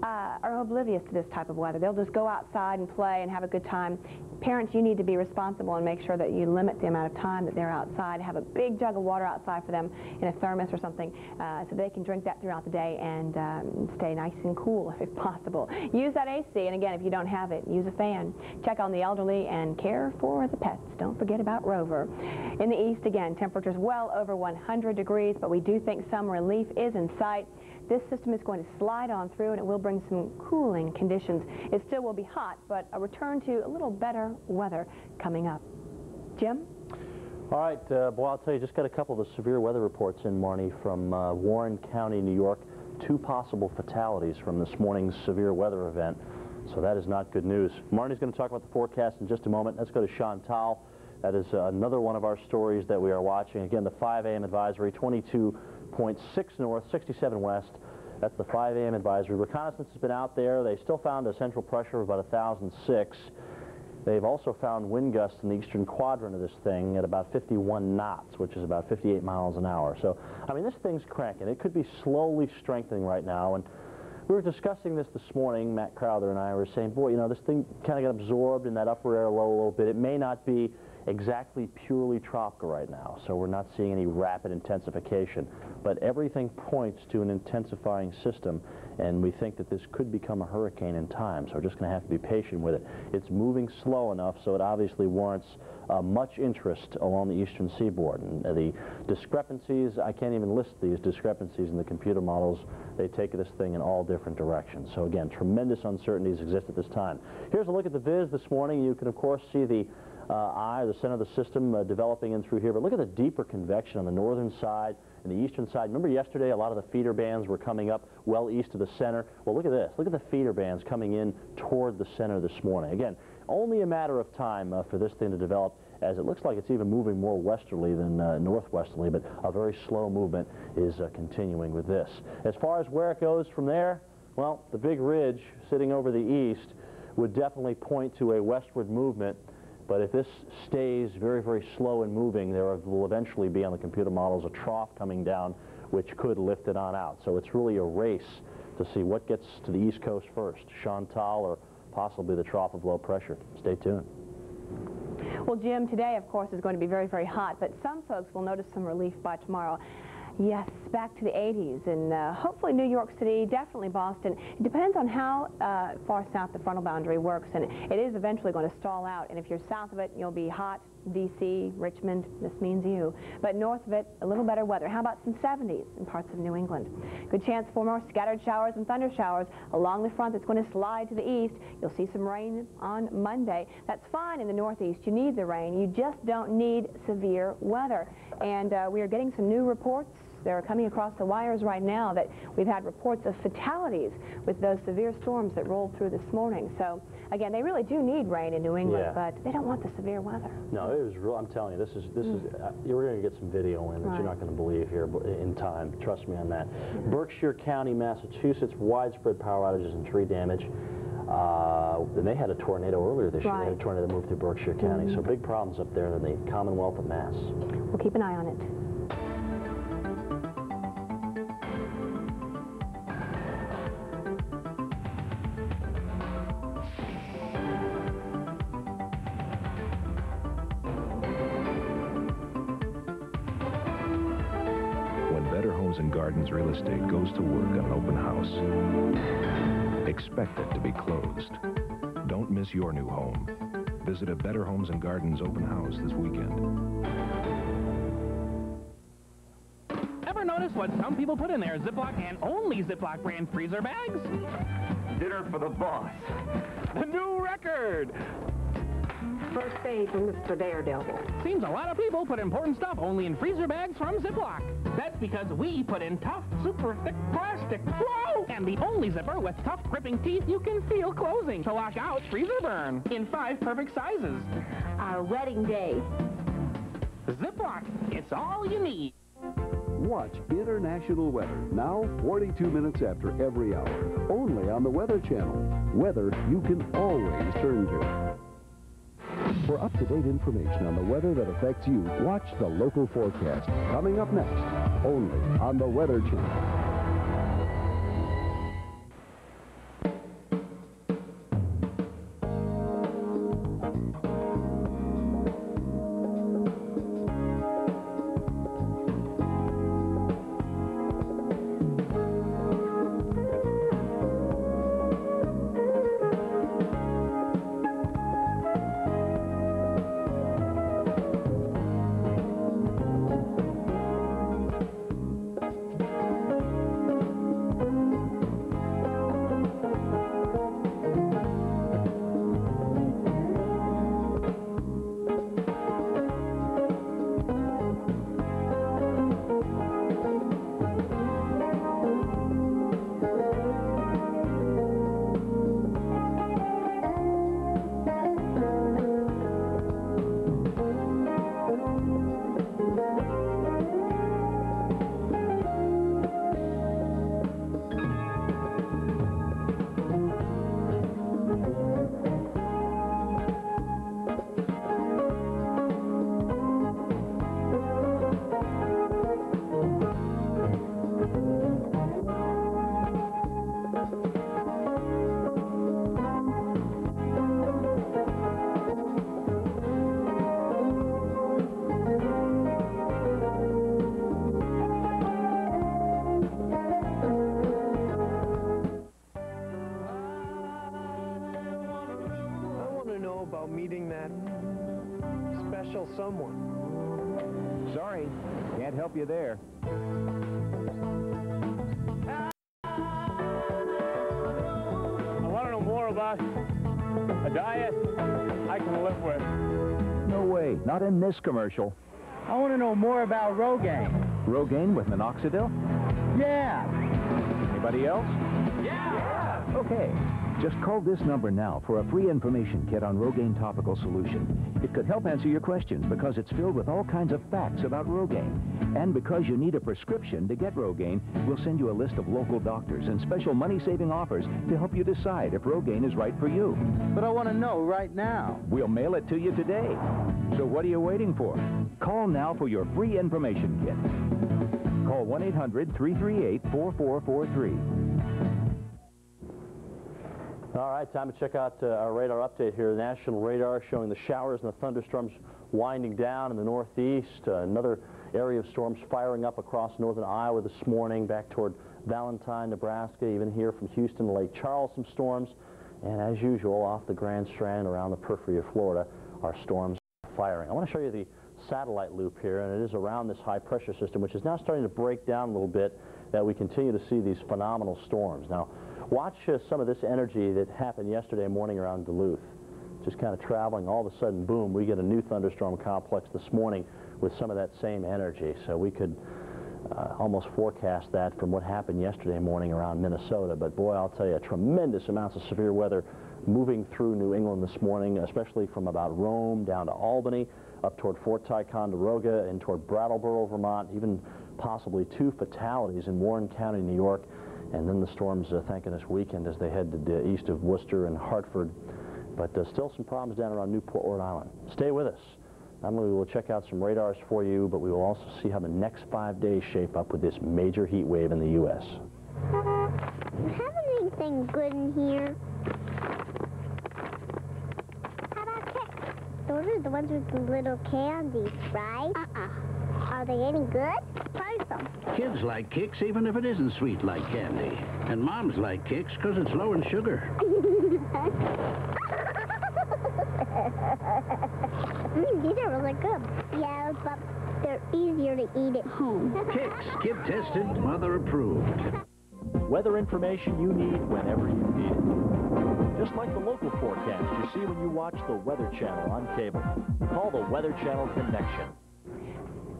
uh, are oblivious to this type of weather. They'll just go outside and play and have a good time. Parents, you need to be responsible and make sure that you limit the amount of time that they're outside. Have a big jug of water outside for them in a thermos or something uh, so they can drink that throughout the day and um, stay nice and cool <laughs> if possible. Use that AC, and again, if you don't have it, use a fan. Check on the elderly and care for the pets. Don't forget about Rover. In the east, again, temperatures well over 100 degrees, but we do think some relief is in sight. This system is going to slide on through and it will bring some cooling conditions. It still will be hot, but a return to a little better weather coming up. Jim? All right, uh, boy, I'll tell you, just got a couple of the severe weather reports in, Marnie, from uh, Warren County, New York. Two possible fatalities from this morning's severe weather event. So that is not good news. Marnie's going to talk about the forecast in just a moment. Let's go to Chantal. That is uh, another one of our stories that we are watching. Again, the 5 a.m. advisory, 22 0.6 north, 67 west. That's the 5 a.m. advisory. Reconnaissance has been out there. They still found a central pressure of about 1,006. They've also found wind gusts in the eastern quadrant of this thing at about 51 knots, which is about 58 miles an hour. So, I mean, this thing's cranking. It could be slowly strengthening right now. And we were discussing this this morning. Matt Crowther and I were saying, boy, you know, this thing kind of got absorbed in that upper air low a little bit. It may not be exactly purely tropical right now, so we're not seeing any rapid intensification. But everything points to an intensifying system, and we think that this could become a hurricane in time, so we're just going to have to be patient with it. It's moving slow enough, so it obviously warrants uh, much interest along the eastern seaboard. And uh, the discrepancies, I can't even list these discrepancies in the computer models. They take this thing in all different directions. So again, tremendous uncertainties exist at this time. Here's a look at the viz this morning. You can, of course, see the eye, the center of the system uh, developing in through here. But look at the deeper convection on the northern side and the eastern side. Remember yesterday a lot of the feeder bands were coming up well east of the center? Well, look at this. Look at the feeder bands coming in toward the center this morning. Again, only a matter of time uh, for this thing to develop as it looks like it's even moving more westerly than uh, northwesterly, but a very slow movement is uh, continuing with this. As far as where it goes from there, well, the big ridge sitting over the east would definitely point to a westward movement but if this stays very, very slow and moving, there will eventually be on the computer models a trough coming down which could lift it on out. So it's really a race to see what gets to the East Coast first, Chantal or possibly the trough of low pressure. Stay tuned. Well, Jim, today, of course, is going to be very, very hot, but some folks will notice some relief by tomorrow. Yes, back to the 80s, and uh, hopefully New York City, definitely Boston. It depends on how uh, far south the frontal boundary works, and it is eventually going to stall out. And if you're south of it, you'll be hot. D.C., Richmond, this means you. But north of it, a little better weather. How about some 70s in parts of New England? Good chance for more scattered showers and thunder showers along the front that's going to slide to the east. You'll see some rain on Monday. That's fine in the northeast. You need the rain. You just don't need severe weather. And uh, we are getting some new reports they're coming across the wires right now that we've had reports of fatalities with those severe storms that rolled through this morning. So, again, they really do need rain in New England, yeah. but they don't want the severe weather. No, it was real. I'm telling you, this is, this mm. is, uh, you're going to get some video in that right. you're not going to believe here in time. Trust me on that. Mm. Berkshire County, Massachusetts, widespread power outages and tree damage. Uh, and they had a tornado earlier this right. year. They had a tornado that moved through Berkshire County. Mm -hmm. So big problems up there in the Commonwealth of Mass. We'll keep an eye on it. Homes Gardens Real Estate goes to work on an open house. Expect it to be closed. Don't miss your new home. Visit a Better Homes and Gardens open house this weekend. Ever notice what some people put in their Ziploc and only Ziploc brand freezer bags? Dinner for the boss. The new record. First aid for Mr. Daredevil. Seems a lot of people put important stuff only in freezer bags from Ziploc. That's because we put in tough, super thick plastic. Whoa! And the only zipper with tough, gripping teeth you can feel closing to lock out freezer burn in five perfect sizes. Our wedding day. Ziploc, it's all you need. Watch International Weather, now 42 minutes after every hour. Only on the Weather Channel. Weather you can always turn to. For up-to-date information on the weather that affects you, watch the local forecast. Coming up next, only on the Weather Channel. Someone. Sorry, can't help you there. I want to know more about a diet I can live with. No way, not in this commercial. I want to know more about Rogaine. Rogaine with minoxidil? Yeah. Anybody else? Yeah. Okay. Just call this number now for a free information kit on Rogaine Topical Solution. It could help answer your questions because it's filled with all kinds of facts about Rogaine. And because you need a prescription to get Rogaine, we'll send you a list of local doctors and special money-saving offers to help you decide if Rogaine is right for you. But I want to know right now. We'll mail it to you today. So what are you waiting for? Call now for your free information kit. Call 1-800-338-4443. All right, time to check out uh, our radar update here. National radar showing the showers and the thunderstorms winding down in the northeast. Uh, another area of storms firing up across northern Iowa this morning, back toward Valentine, Nebraska, even here from Houston to Lake Charles, some storms. And as usual, off the Grand Strand around the periphery of Florida, our storms firing. I want to show you the satellite loop here, and it is around this high pressure system, which is now starting to break down a little bit, that we continue to see these phenomenal storms. Now, watch uh, some of this energy that happened yesterday morning around Duluth. Just kind of traveling, all of a sudden, boom, we get a new thunderstorm complex this morning with some of that same energy. So we could uh, almost forecast that from what happened yesterday morning around Minnesota. But boy, I'll tell you, tremendous amounts of severe weather moving through New England this morning, especially from about Rome down to Albany, up toward Fort Ticonderoga and toward Brattleboro, Vermont, even possibly two fatalities in Warren County, New York. And then the storms uh, thanking us weekend as they head to the east of Worcester and Hartford. But uh, still some problems down around Newport, Rhode Island. Stay with us. Not only will we check out some radars for you, but we will also see how the next five days shape up with this major heat wave in the U.S. You have anything good in here? How about ca- Those are the ones with the little candies, right? Uh-uh. Are they any good? Try some. Kids like Kix even if it isn't sweet like candy. And moms like Kix because it's low in sugar. <laughs> mm, these are really good. Yeah, but they're easier to eat at home. <laughs> Kix, kid tested, mother approved. Weather information you need whenever you need it. Just like the local forecast you see when you watch the Weather Channel on cable. Call the Weather Channel Connection.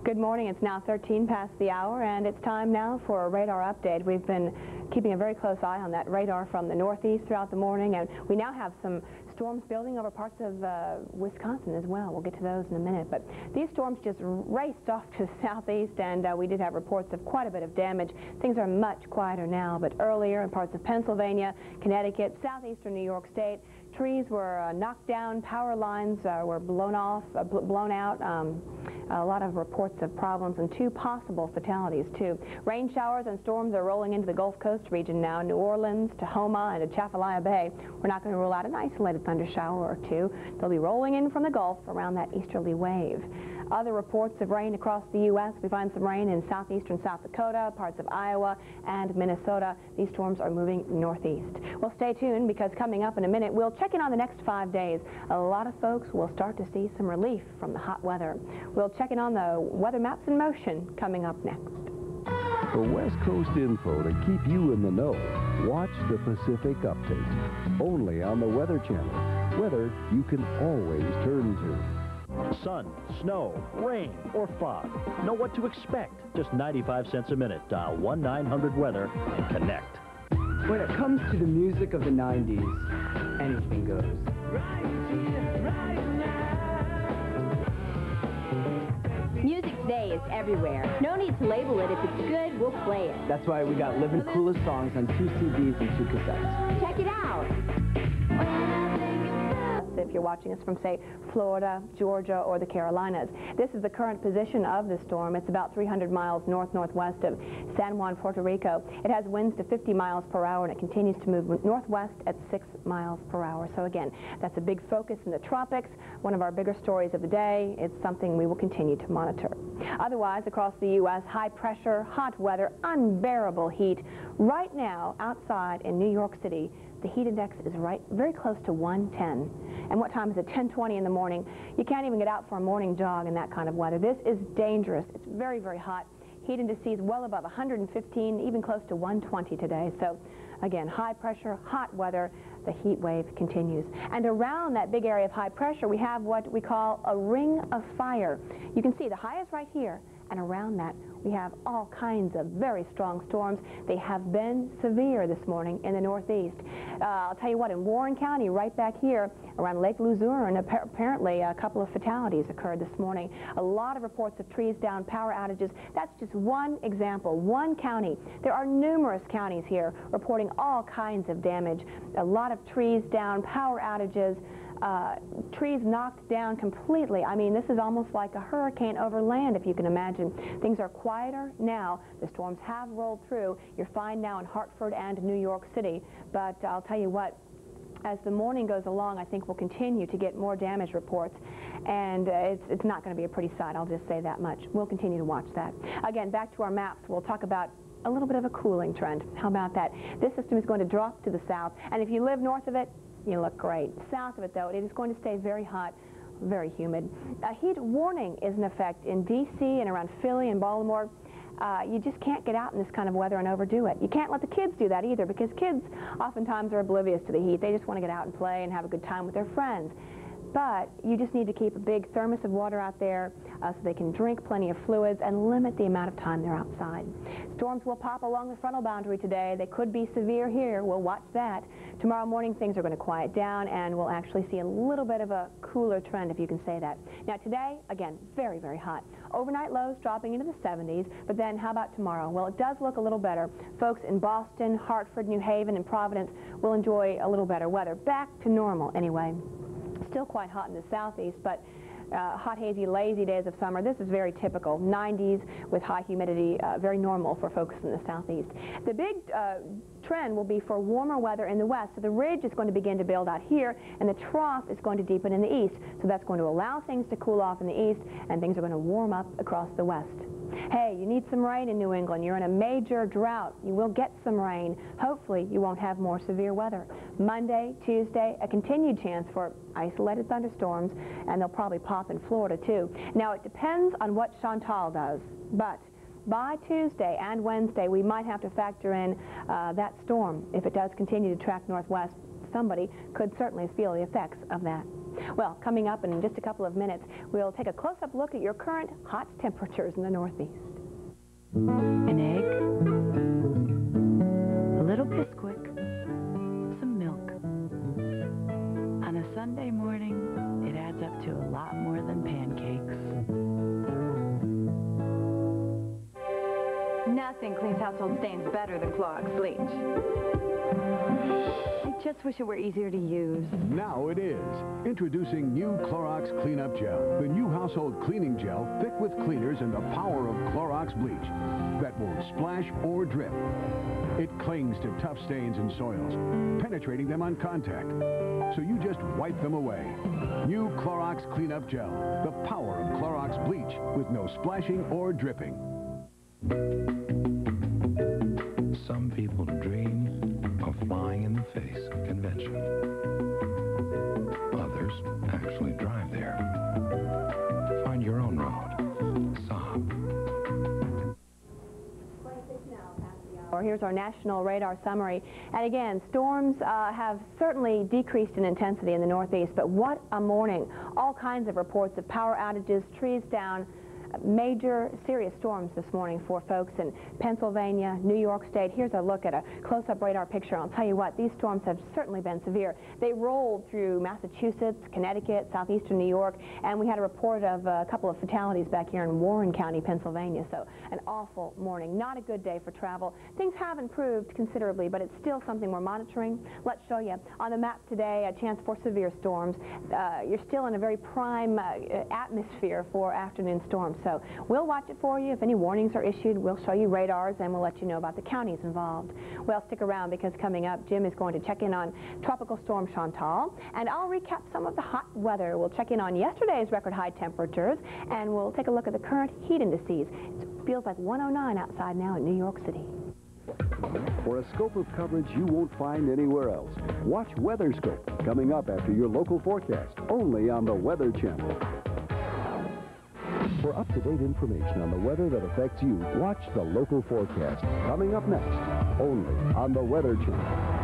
Good morning. It's now 13 past the hour, and it's time now for a radar update. We've been keeping a very close eye on that radar from the northeast throughout the morning, and we now have some storms building over parts of uh, Wisconsin as well. We'll get to those in a minute. But these storms just raced off to the <laughs> southeast, and uh, we did have reports of quite a bit of damage. Things are much quieter now, but earlier in parts of Pennsylvania, Connecticut, southeastern New York State, trees were uh, knocked down, power lines uh, were blown off, uh, bl blown out. Um, a lot of reports of problems and two possible fatalities, too. Rain showers and storms are rolling into the Gulf Coast region now, New Orleans, Tahoma, and Atchafalaya Bay. We're not going to rule out an isolated thunder shower or two. They'll be rolling in from the Gulf around that easterly wave. Other reports of rain across the U.S. We find some rain in southeastern South Dakota, parts of Iowa, and Minnesota. These storms are moving northeast. Well, stay tuned because coming up in a minute, we'll check in on the next five days. A lot of folks will start to see some relief from the hot weather. We'll check in on the weather maps in motion coming up next. For West Coast info to keep you in the know, watch the Pacific Update. Only on the Weather Channel. Weather you can always turn to. Sun, snow, rain, or fog. Know what to expect. Just 95 cents a minute. Dial 1-900-WEATHER and connect. When it comes to the music of the 90s, anything goes. Music today is everywhere. No need to label it. If it's good, we'll play it. That's why we got Living Coolest Songs on two CDs and two cassettes. Check it out if you're watching us from, say, Florida, Georgia, or the Carolinas. This is the current position of the storm. It's about 300 miles north-northwest of San Juan, Puerto Rico. It has winds to 50 miles per hour, and it continues to move northwest at 6 miles per hour. So again, that's a big focus in the tropics, one of our bigger stories of the day. It's something we will continue to monitor. Otherwise, across the U.S., high pressure, hot weather, unbearable heat. Right now, outside in New York City, the heat index is right very close to 110. And what time is it? 10:20 in the morning. You can't even get out for a morning jog in that kind of weather. This is dangerous. It's very, very hot. Heat indices well above 115, even close to 120 today. So again, high pressure, hot weather, the heat wave continues. And around that big area of high pressure, we have what we call a ring of fire. You can see the highest right here, and around that we have all kinds of very strong storms. They have been severe this morning in the northeast. Uh, I'll tell you what, in Warren County, right back here around Lake Luzerne, apparently a couple of fatalities occurred this morning. A lot of reports of trees down, power outages. That's just one example, one county. There are numerous counties here reporting all kinds of damage. A lot of trees down, power outages, uh, trees knocked down completely. I mean, this is almost like a hurricane over land, if you can imagine. Things are quieter now. The storms have rolled through. You're fine now in Hartford and New York City. But I'll tell you what, as the morning goes along, I think we'll continue to get more damage reports. And uh, it's, it's not going to be a pretty sight, I'll just say that much. We'll continue to watch that. Again, back to our maps. We'll talk about a little bit of a cooling trend. How about that? This system is going to drop to the south. And if you live north of it, you look great. South of it, though, it is going to stay very hot, very humid. A heat warning is in effect in D.C. and around Philly and Baltimore. Uh, you just can't get out in this kind of weather and overdo it. You can't let the kids do that either because kids oftentimes are oblivious to the heat. They just want to get out and play and have a good time with their friends. But you just need to keep a big thermos of water out there uh, so they can drink plenty of fluids and limit the amount of time they're outside. Storms will pop along the frontal boundary today. They could be severe here. We'll watch that. Tomorrow morning, things are going to quiet down, and we'll actually see a little bit of a cooler trend, if you can say that. Now, today, again, very, very hot. Overnight lows dropping into the 70s, but then how about tomorrow? Well, it does look a little better. Folks in Boston, Hartford, New Haven, and Providence will enjoy a little better weather. Back to normal, anyway. Still quite hot in the southeast, but uh, hot, hazy, lazy days of summer. This is very typical. 90s with high humidity, uh, very normal for folks in the southeast. The big uh, trend will be for warmer weather in the west. So the ridge is going to begin to build out here, and the trough is going to deepen in the east. So that's going to allow things to cool off in the east, and things are going to warm up across the west. Hey, you need some rain in New England. You're in a major drought. You will get some rain. Hopefully, you won't have more severe weather. Monday, Tuesday, a continued chance for isolated thunderstorms, and they'll probably pop in Florida, too. Now, it depends on what Chantal does, but by Tuesday and Wednesday, we might have to factor in uh, that storm. If it does continue to track northwest, somebody could certainly feel the effects of that. Well, coming up in just a couple of minutes, we'll take a close-up look at your current hot temperatures in the Northeast. An egg, a little Bisquick, some milk. On a Sunday morning, it adds up to a lot more than pancakes. Nothing cleans household stains better than Clorox bleach. I just wish it were easier to use. Now it is. Introducing new Clorox Cleanup Gel. The new household cleaning gel thick with cleaners and the power of Clorox bleach that won't splash or drip. It clings to tough stains and soils, penetrating them on contact. So you just wipe them away. New Clorox Cleanup Gel. The power of Clorox bleach with no splashing or dripping. Some people dream of flying in the face of convention. Others actually drive there. Find your own road. Saab. Or here's our national radar summary. And again, storms uh, have certainly decreased in intensity in the Northeast, but what a morning. All kinds of reports of power outages, trees down, major serious storms this morning for folks in Pennsylvania, New York State. Here's a look at a close-up radar picture. I'll tell you what, these storms have certainly been severe. They rolled through Massachusetts, Connecticut, southeastern New York, and we had a report of a couple of fatalities back here in Warren County, Pennsylvania. So an awful morning. Not a good day for travel. Things have improved considerably, but it's still something we're monitoring. Let's show you. On the map today, a chance for severe storms. Uh, you're still in a very prime uh, atmosphere for afternoon storms. So we'll watch it for you. If any warnings are issued, we'll show you radars and we'll let you know about the counties involved. Well, stick around because coming up, Jim is going to check in on Tropical Storm Chantal, and I'll recap some of the hot weather. We'll check in on yesterday's record high temperatures, and we'll take a look at the current heat indices. It feels like 109 outside now in New York City. For a scope of coverage you won't find anywhere else, watch Weather Scope coming up after your local forecast, only on the Weather Channel. For up-to-date information on the weather that affects you, watch the local forecast. Coming up next, only on the Weather Channel.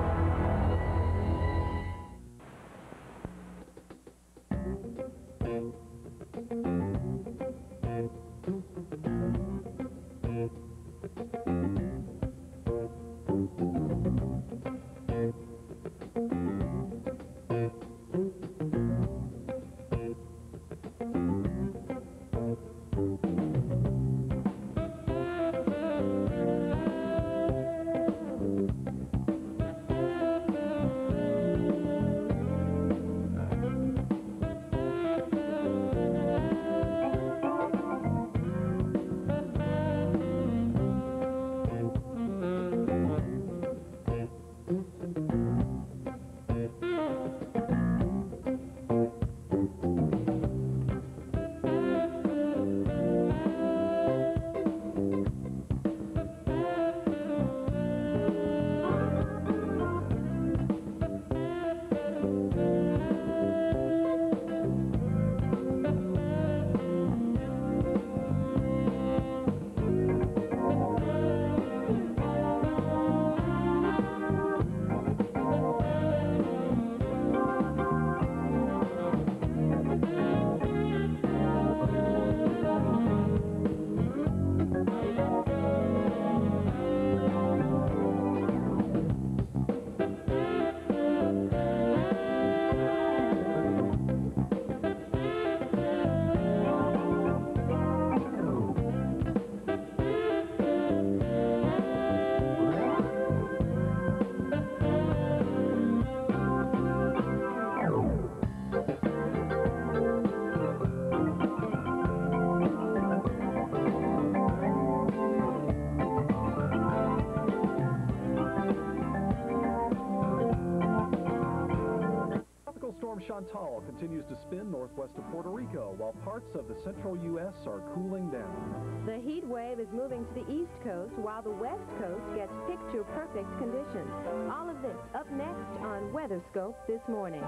Parts of the central U.S. are cooling down. The heat wave is moving to the east coast while the west coast gets picture-perfect conditions. All of this up next on WeatherScope this morning.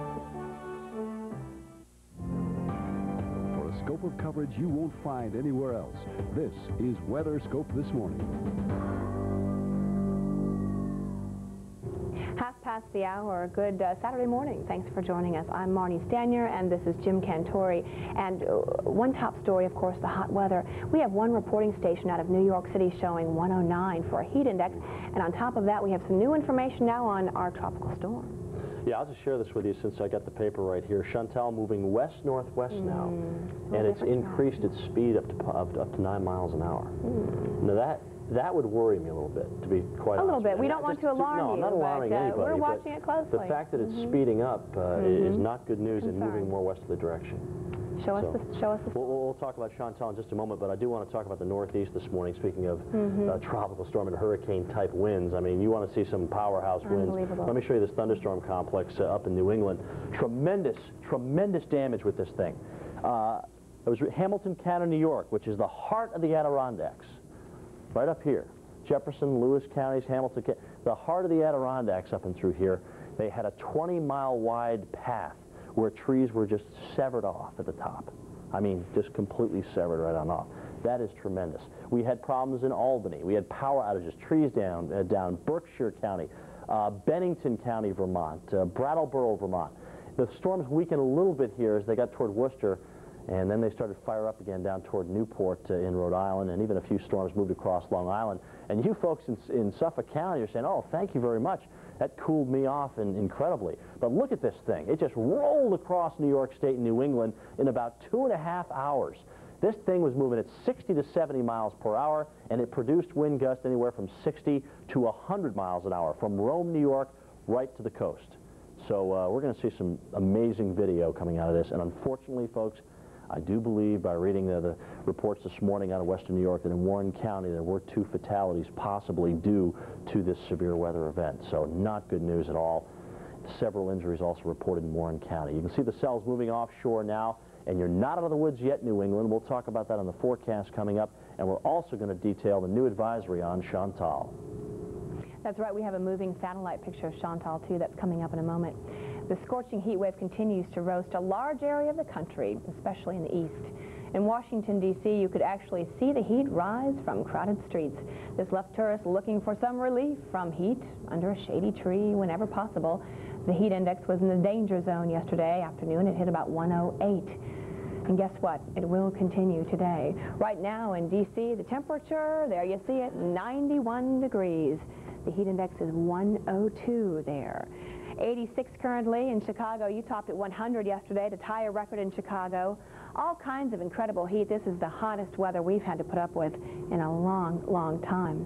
For a scope of coverage you won't find anywhere else, this is WeatherScope This Morning. Half past the hour. Good uh, Saturday morning. Thanks for joining us. I'm Marnie Stanier, and this is Jim Cantore. And uh, one top story, of course, the hot weather. We have one reporting station out of New York City showing 109 for a heat index. And on top of that, we have some new information now on our tropical storm. Yeah, I'll just share this with you since I got the paper right here. Chantal moving west-northwest mm, now, and it's increased its speed up to, up to, up to 9 miles an hour. Mm. Now that that would worry me a little bit, to be quite a honest. little bit. We don't want to alarm no, you. I'm not alarming anybody. We're watching it closely. The fact that it's mm -hmm. speeding up uh, mm -hmm. is not good news and moving more westerly direction. Show us, the, show us the... We'll, we'll, talk about Chantal in just a moment, but I do want to talk about the Northeast this morning. Speaking of mm -hmm. uh, tropical storm and hurricane-type winds, I mean, you want to see some powerhouse winds. Let me show you this thunderstorm complex uh, up in New England. Tremendous, tremendous damage with this thing. Uh, it was Hamilton County, New York, which is the heart of the Adirondacks, right up here. Jefferson, Lewis counties, Hamilton, the heart of the Adirondacks up and through here, they had a 20-mile wide path where trees were just severed off at the top. I mean, just completely severed right on off. That is tremendous. We had problems in Albany. We had power outages, trees down, uh, down Berkshire County, uh, Bennington County, Vermont, uh, Brattleboro, Vermont. The storms weakened a little bit here as they got toward Worcester, and then they started to fire up again down toward Newport uh, in Rhode Island, and even a few storms moved across Long Island. And you folks in, in Suffolk County are saying, oh, thank you very much. That cooled me off in, incredibly. But look at this thing. It just rolled across New York State and New England in about two and a half hours. This thing was moving at 60 to 70 miles per hour, and it produced wind gusts anywhere from 60 to 100 miles an hour from Rome, New York, right to the coast. So uh, we're going to see some amazing video coming out of this. And unfortunately, folks, I do believe by reading the, the, reports this morning out of western New York that in Warren County there were two fatalities possibly due to this severe weather event. So not good news at all. Several injuries also reported in Warren County. You can see the cells moving offshore now, and you're not out of the woods yet, New England. We'll talk about that on the forecast coming up, and we're also going to detail the new advisory on Chantal. That's right. We have a moving satellite picture of Chantal, too. That's coming up in a moment. The scorching heat wave continues to roast a large area of the country, especially in the east. In Washington, D.C., you could actually see the heat rise from crowded streets. This left tourists looking for some relief from heat under a shady tree whenever possible. The heat index was in the danger zone yesterday afternoon. It hit about 108. And guess what? It will continue today. Right now in D.C., the temperature, there you see it, 91 degrees. The heat index is 102 there. 86 currently in Chicago. You topped at 100 yesterday to tie a record in Chicago. All kinds of incredible heat. This is the hottest weather we've had to put up with in a long, long time.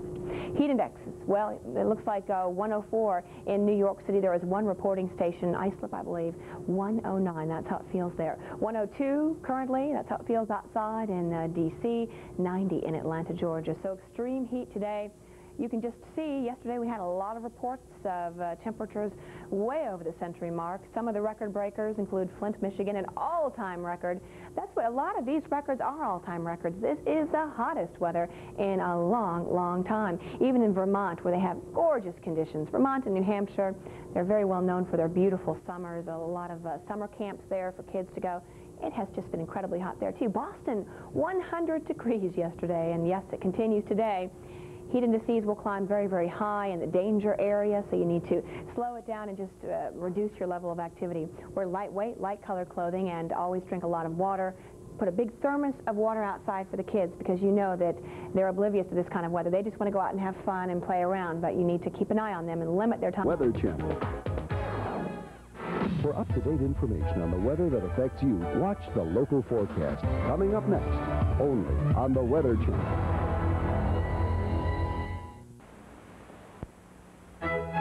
Heat indexes, well, it looks like uh, 104 in New York City. There is one reporting station, Islip, I believe, 109. That's how it feels there. 102 currently. That's how it feels outside in uh, D.C. 90 in Atlanta, Georgia. So extreme heat today you can just see yesterday we had a lot of reports of uh, temperatures way over the century mark. Some of the record breakers include Flint, Michigan, an all-time record. That's what a lot of these records are all-time records. This is the hottest weather in a long, long time. Even in Vermont, where they have gorgeous conditions. Vermont and New Hampshire, they're very well known for their beautiful summers. A lot of uh, summer camps there for kids to go. It has just been incredibly hot there, too. Boston, 100 degrees yesterday, and yes, it continues today. Heat indices will climb very, very high in the danger area, so you need to slow it down and just uh, reduce your level of activity. Wear lightweight, light color clothing, and always drink a lot of water. Put a big thermos of water outside for the kids because you know that they're oblivious to this kind of weather. They just want to go out and have fun and play around, but you need to keep an eye on them and limit their time. Weather Channel. For up-to-date information on the weather that affects you, watch the local forecast. Coming up next, only on the Weather Channel. Chantal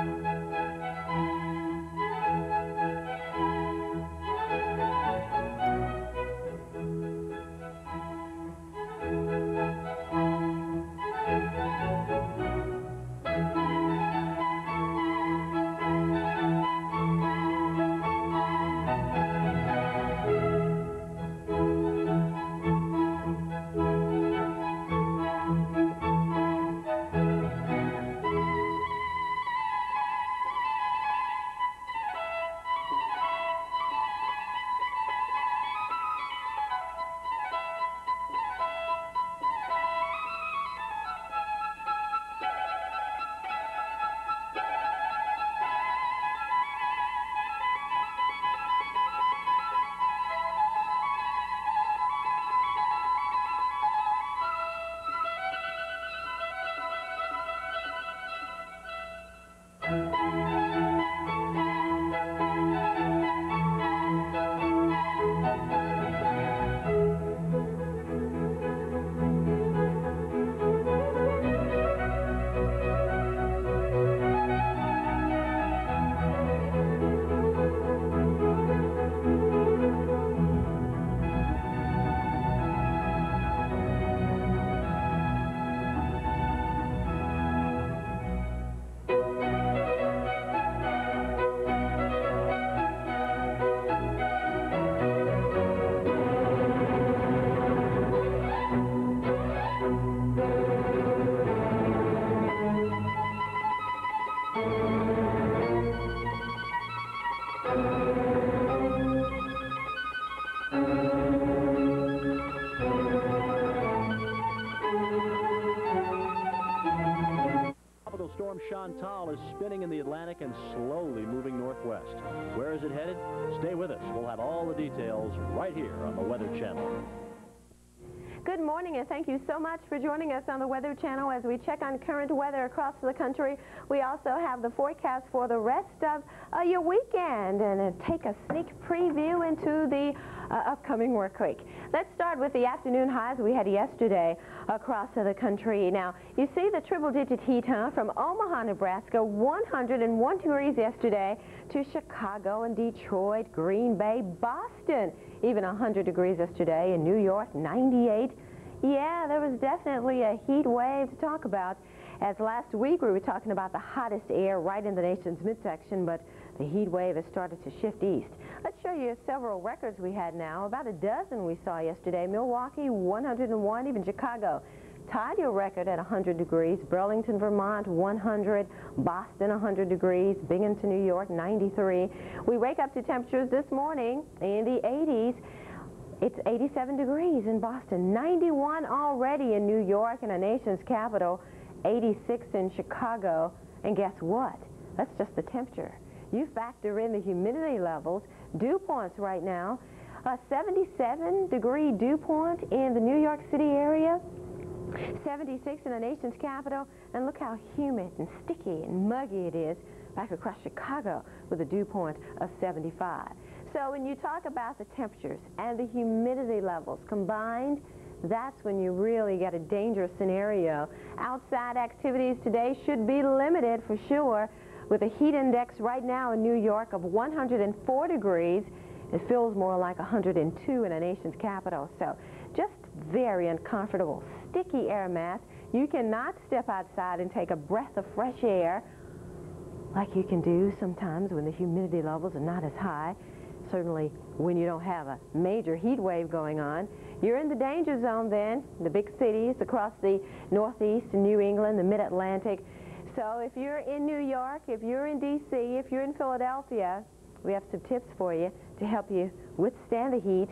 details right here on the Weather Channel. Good morning and thank you so much for joining us on the Weather Channel as we check on current weather across the country. We also have the forecast for the rest of uh, your weekend and uh, take a sneak preview into the uh, upcoming work week. Let's start with the afternoon highs we had yesterday across the country. Now, you see the triple-digit heat, huh? From Omaha, Nebraska, 101 degrees yesterday to Chicago and Detroit, Green Bay, Boston, even 100 degrees yesterday in New York, 98. Yeah, there was definitely a heat wave to talk about. As last week we were talking about the hottest air right in the nation's midsection, but the heat wave has started to shift east. Let's show you several records we had now. About a dozen we saw yesterday. Milwaukee, 101, even Chicago tied your record at 100 degrees. Burlington, Vermont, 100. Boston, 100 degrees. Binghamton, New York, 93. We wake up to temperatures this morning in the 80s. It's 87 degrees in Boston, 91 already in New York and the nation's capital, 86 in Chicago. And guess what? That's just the temperature. You factor in the humidity levels, dew points right now, a 77 degree dew point in the New York City area, 76 in the nation's capital, and look how humid and sticky and muggy it is back across Chicago with a dew point of 75. So when you talk about the temperatures and the humidity levels combined, that's when you really get a dangerous scenario. Outside activities today should be limited for sure with a heat index right now in New York of 104 degrees. It feels more like 102 in the nation's capital. So just very uncomfortable, sticky air mass. You cannot step outside and take a breath of fresh air like you can do sometimes when the humidity levels are not as high. Certainly when you don't have a major heat wave going on. You're in the danger zone then, the big cities across the northeast New England, the mid-Atlantic. So if you're in New York, if you're in D.C., if you're in Philadelphia, we have some tips for you to help you withstand the heat.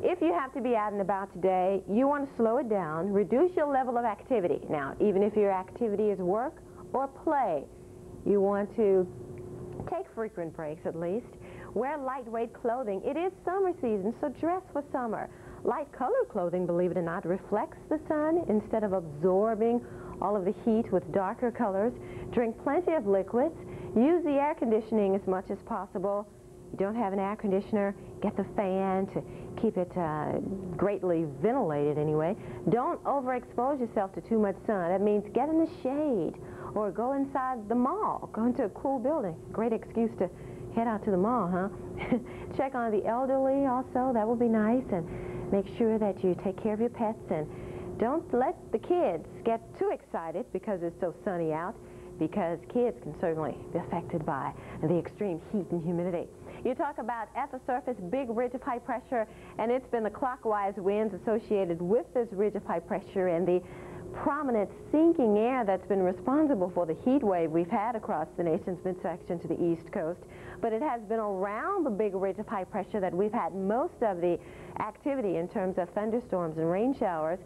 If you have to be out and about today, you want to slow it down, reduce your level of activity. Now, even if your activity is work or play, you want to take frequent breaks at least. Wear lightweight clothing. It is summer season, so dress for summer. Light colored clothing, believe it or not, reflects the sun instead of absorbing all of the heat with darker colors. Drink plenty of liquids. Use the air conditioning as much as possible. You don't have an air conditioner, get the fan to keep it uh, greatly ventilated anyway. Don't overexpose yourself to too much sun. That means get in the shade or go inside the mall. Go into a cool building. Great excuse to head out to the mall, huh? <laughs> Check on the elderly also. That would be nice. And make sure that you take care of your pets and don't let the kids get too excited because it's so sunny out because kids can certainly be affected by the extreme heat and humidity. You talk about at the surface, big ridge of high pressure, and it's been the clockwise winds associated with this ridge of high pressure and the prominent sinking air that's been responsible for the heat wave we've had across the nation's midsection to the east coast. But it has been around the big ridge of high pressure that we've had most of the activity in terms of thunderstorms and rain showers.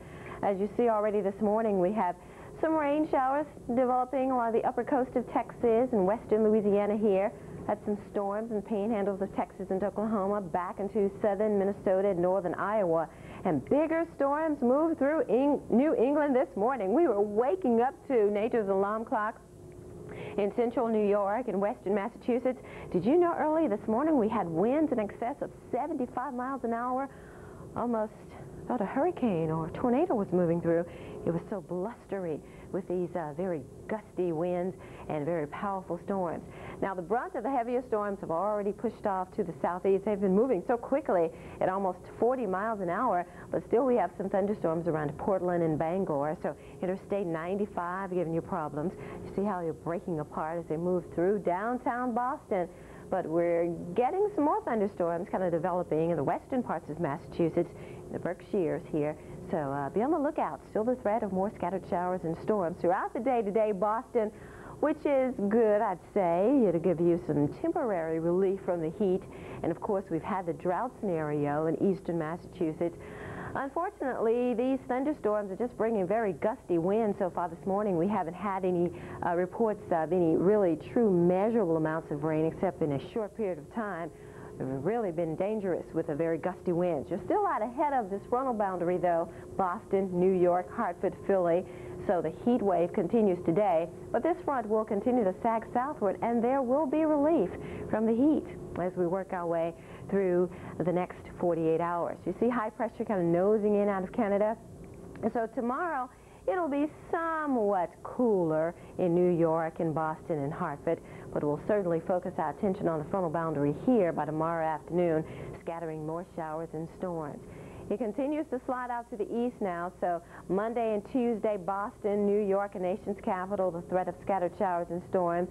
As you see already this morning, we have some rain showers developing along the upper coast of Texas and western Louisiana here. Had some storms and panhandles of Texas and Oklahoma back into southern Minnesota and northern Iowa. And bigger storms moved through Eng New England this morning. We were waking up to nature's alarm clock in central New York and western Massachusetts. Did you know early this morning we had winds in excess of 75 miles an hour? Almost thought a hurricane or a tornado was moving through. It was so blustery with these uh, very gusty winds and very powerful storms. Now, the brunt of the heavier storms have already pushed off to the southeast. They've been moving so quickly at almost 40 miles an hour, but still we have some thunderstorms around Portland and Bangor. So Interstate 95 giving you problems. You see how they're breaking apart as they move through downtown Boston but we're getting some more thunderstorms kind of developing in the western parts of Massachusetts, the Berkshires here. So uh, be on the lookout. Still the threat of more scattered showers and storms throughout the day today. Boston, which is good, I'd say, to give you some temporary relief from the heat. And of course, we've had the drought scenario in eastern Massachusetts. Unfortunately, these thunderstorms are just bringing very gusty winds so far this morning. We haven't had any uh, reports of any really true measurable amounts of rain except in a short period of time. They've really been dangerous with a very gusty winds. You're still out ahead of this frontal boundary, though. Boston, New York, Hartford, Philly. So the heat wave continues today, but this front will continue to sag southward, and there will be relief from the heat as we work our way through the next 48 hours. You see high pressure kind of nosing in out of Canada. And so tomorrow, it'll be somewhat cooler in New York and Boston and Hartford, but we'll certainly focus our attention on the frontal boundary here by tomorrow afternoon, scattering more showers and storms. It continues to slide out to the east now, so Monday and Tuesday, Boston, New York, a nation's capital, the threat of scattered showers and storms.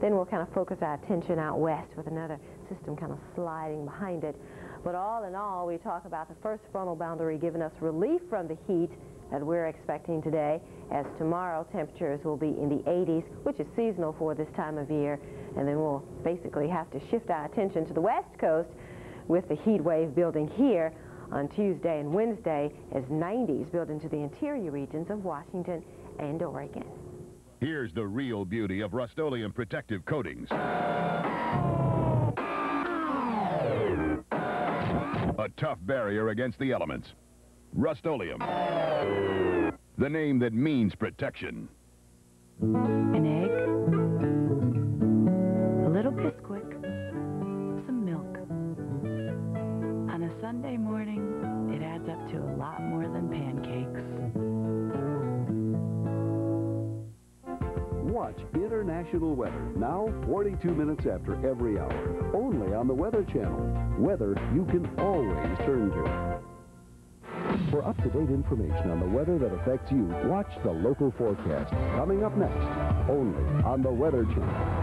Then we'll kind of focus our attention out west with another system kind of sliding behind it. But all in all, we talk about the first frontal boundary giving us relief from the heat that we're expecting today, as tomorrow temperatures will be in the 80s, which is seasonal for this time of year. And then we'll basically have to shift our attention to the west coast with the heat wave building here on Tuesday and Wednesday as 90s build into the interior regions of Washington and Oregon. Here's the real beauty of Rust-Oleum protective coatings. A tough barrier against the elements. Rust-Oleum. The name that means protection. An egg, Sunday morning, it adds up to a lot more than pancakes. Watch international weather now 42 minutes after every hour. Only on the Weather Channel. Weather you can always turn to. For up-to-date information on the weather that affects you, watch the local forecast. Coming up next, only on the Weather Channel.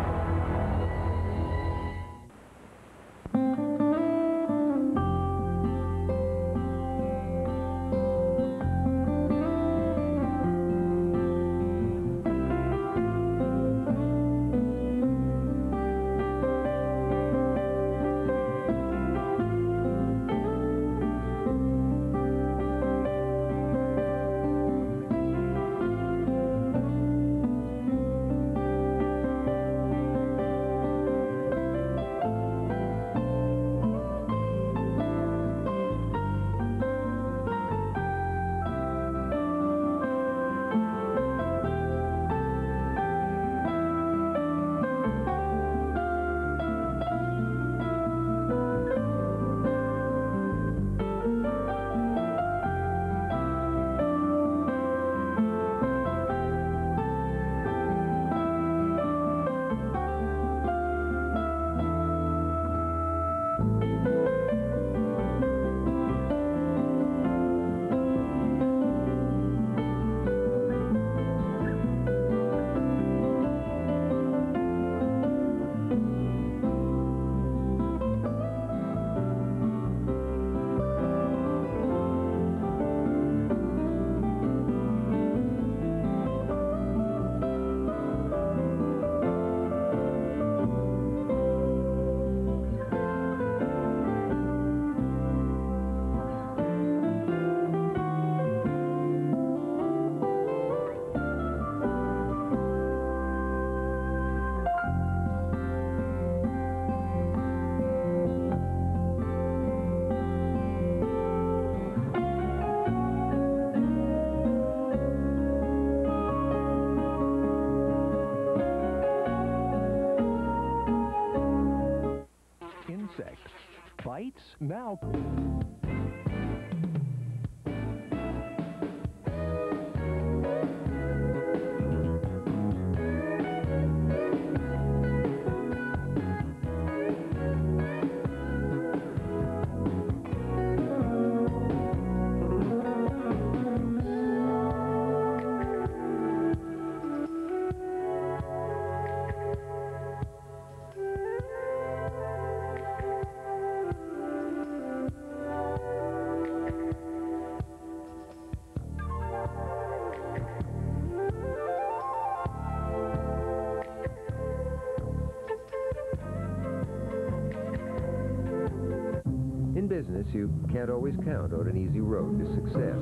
Always count on an easy road to success.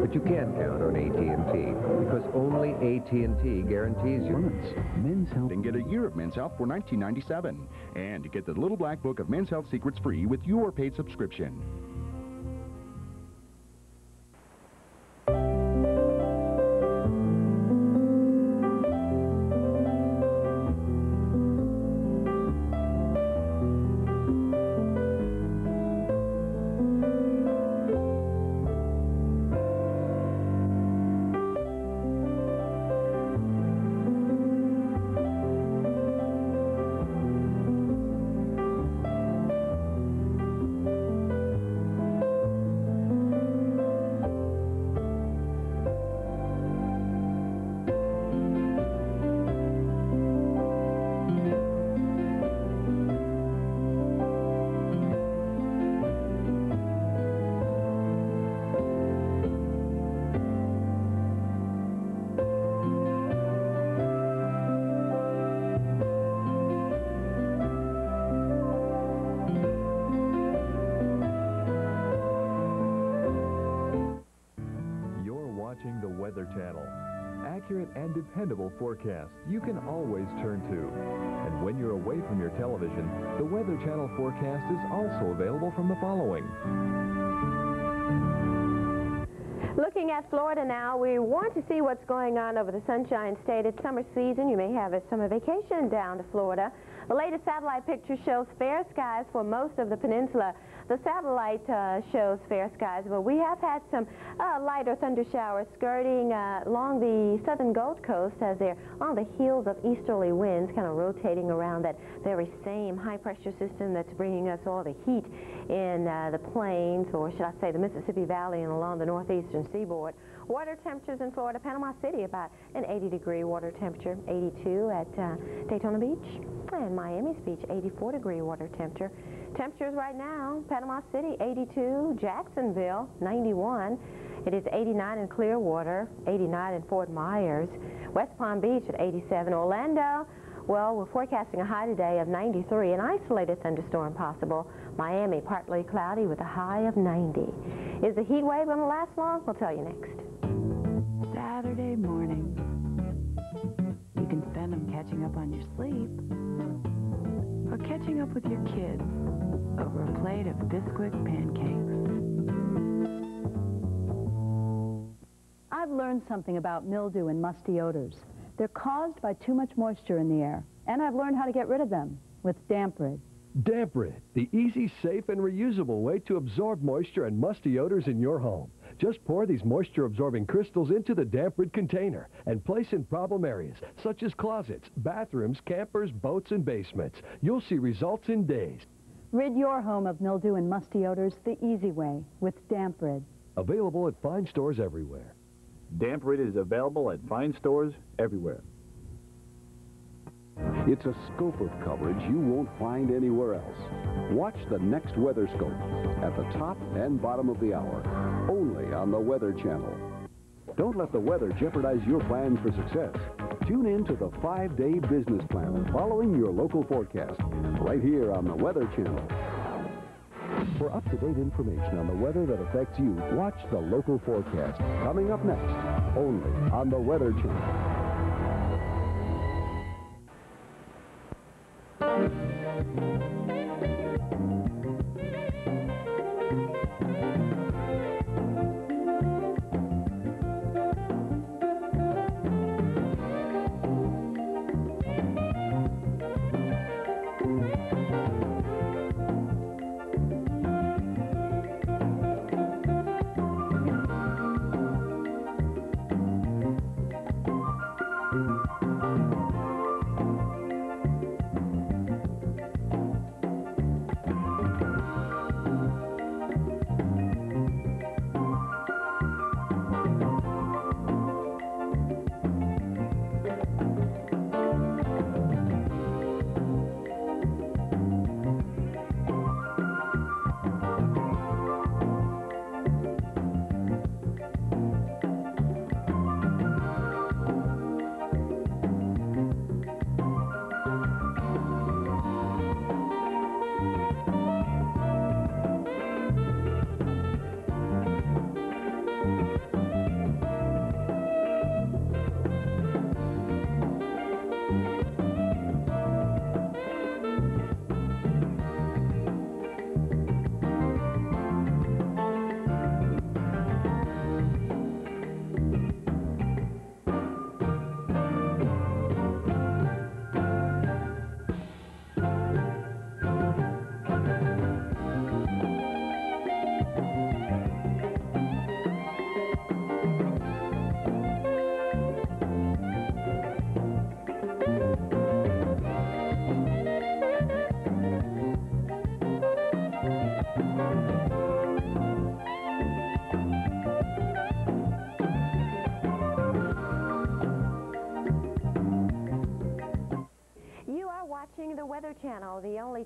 But you can count on AT&T because only AT&T guarantees you. Men's Health and get a year of Men's Health for $19.97. And get the Little Black Book of Men's Health Secrets free with your paid subscription. Accurate and dependable forecasts you can always turn to. And when you're away from your television, the Weather Channel forecast is also available from the following. Looking at Florida now, we want to see what's going on over the Sunshine State. It's summer season. You may have a summer vacation down to Florida. The latest satellite picture shows fair skies for most of the peninsula. The satellite uh, shows fair skies, but we have had some uh, lighter thunder showers skirting uh, along the southern Gulf Coast as they're on the heels of easterly winds, kind of rotating around that very same high-pressure system that's bringing us all the heat in uh, the plains, or should I say the Mississippi Valley and along the northeastern seaboard. Water temperatures in Florida, Panama City, about an 80-degree water temperature, 82 at uh, Daytona Beach, and Miami's Beach, 84-degree water temperature. Temperatures right now, Panama City, 82, Jacksonville, 91. It is 89 in Clearwater, 89 in Fort Myers, West Palm Beach at 87, Orlando, well, we're forecasting a high today of 93, an isolated thunderstorm possible. Miami, partly cloudy with a high of 90. Is the heat wave going to last long? We'll tell you next. Saturday morning. You can spend them catching up on your sleep or catching up with your kids over a plate of Bisquick pancakes. I've learned something about mildew and musty odors. They're caused by too much moisture in the air, and I've learned how to get rid of them with Damp Rid. Damp Rid, the easy, safe, and reusable way to absorb moisture and musty odors in your home. Just pour these moisture-absorbing crystals into the Damp Rid container and place in problem areas, such as closets, bathrooms, campers, boats, and basements. You'll see results in days. Rid your home of mildew and musty odors the easy way with Damp Rid. Available at fine stores everywhere. Damp Rid is available at fine stores everywhere. It's a scope of coverage you won't find anywhere else. Watch the next Weather Scope at the top and bottom of the hour, only on the Weather Channel. Don't let the weather jeopardize your plans for success. Tune in to the five-day business plan following your local forecast right here on the Weather Channel. For up-to-date information on the weather that affects you, watch the local forecast coming up next only on the Weather Channel. Thank you.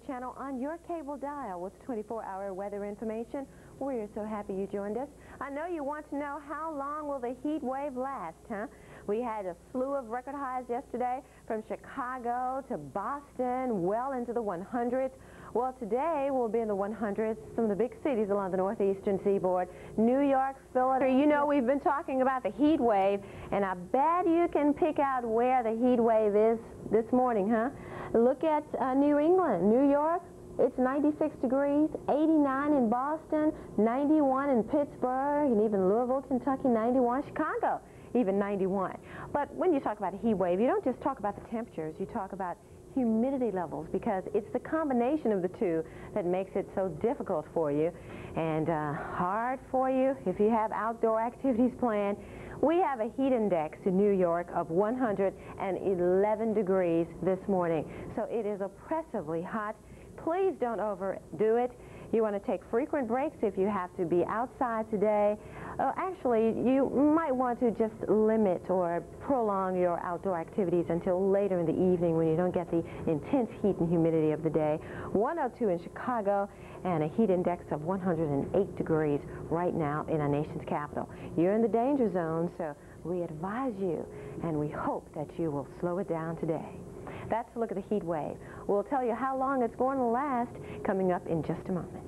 Channel, on your cable dial with 24-hour weather information. We're so happy you joined us. I know you want to know how long will the heat wave last, huh? We had a slew of record highs yesterday from Chicago to Boston, well into the 100s. Well, today we'll be in the 100s, some of the big cities along the northeastern seaboard. New York, Philadelphia. You know, we've been talking about the heat wave, and I bet you can pick out where the heat wave is this morning, huh? Look at uh, New England, New York. It's 96 degrees, 89 in Boston, 91 in Pittsburgh, and even Louisville, Kentucky, 91. Chicago, even 91. But when you talk about a heat wave, you don't just talk about the temperatures, you talk about humidity levels because it's the combination of the two that makes it so difficult for you and uh, hard for you if you have outdoor <laughs> activities planned. We have a heat index in New York of 111 degrees this morning, so it is oppressively hot. Please don't overdo it. You want to take frequent breaks if you have to be outside today. Uh, actually, you might want to just limit or prolong your outdoor activities until later in the evening when you don't get the intense heat and humidity of the day. 102 in Chicago and a heat index of 108 degrees right now in our nation's capital. You're in the danger zone, so we advise you and we hope that you will slow it down today. That's a look at the heat wave. We'll tell you how long it's going to last coming up in just a moment.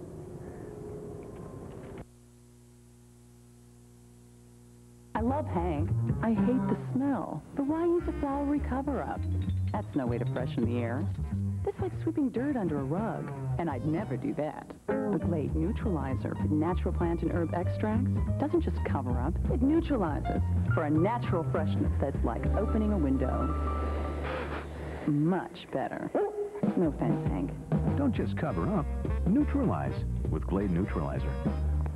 I love Hank. I hate the smell. But why use a flowery cover-up? That's no way to freshen the air. That's like sweeping dirt under a rug. And I'd never do that. The Glade Neutralizer with natural plant and herb extracts doesn't just cover up, it neutralizes for a natural freshness that's like opening a window. Much better. No offense, Hank. Don't just cover up, neutralize with Glade Neutralizer.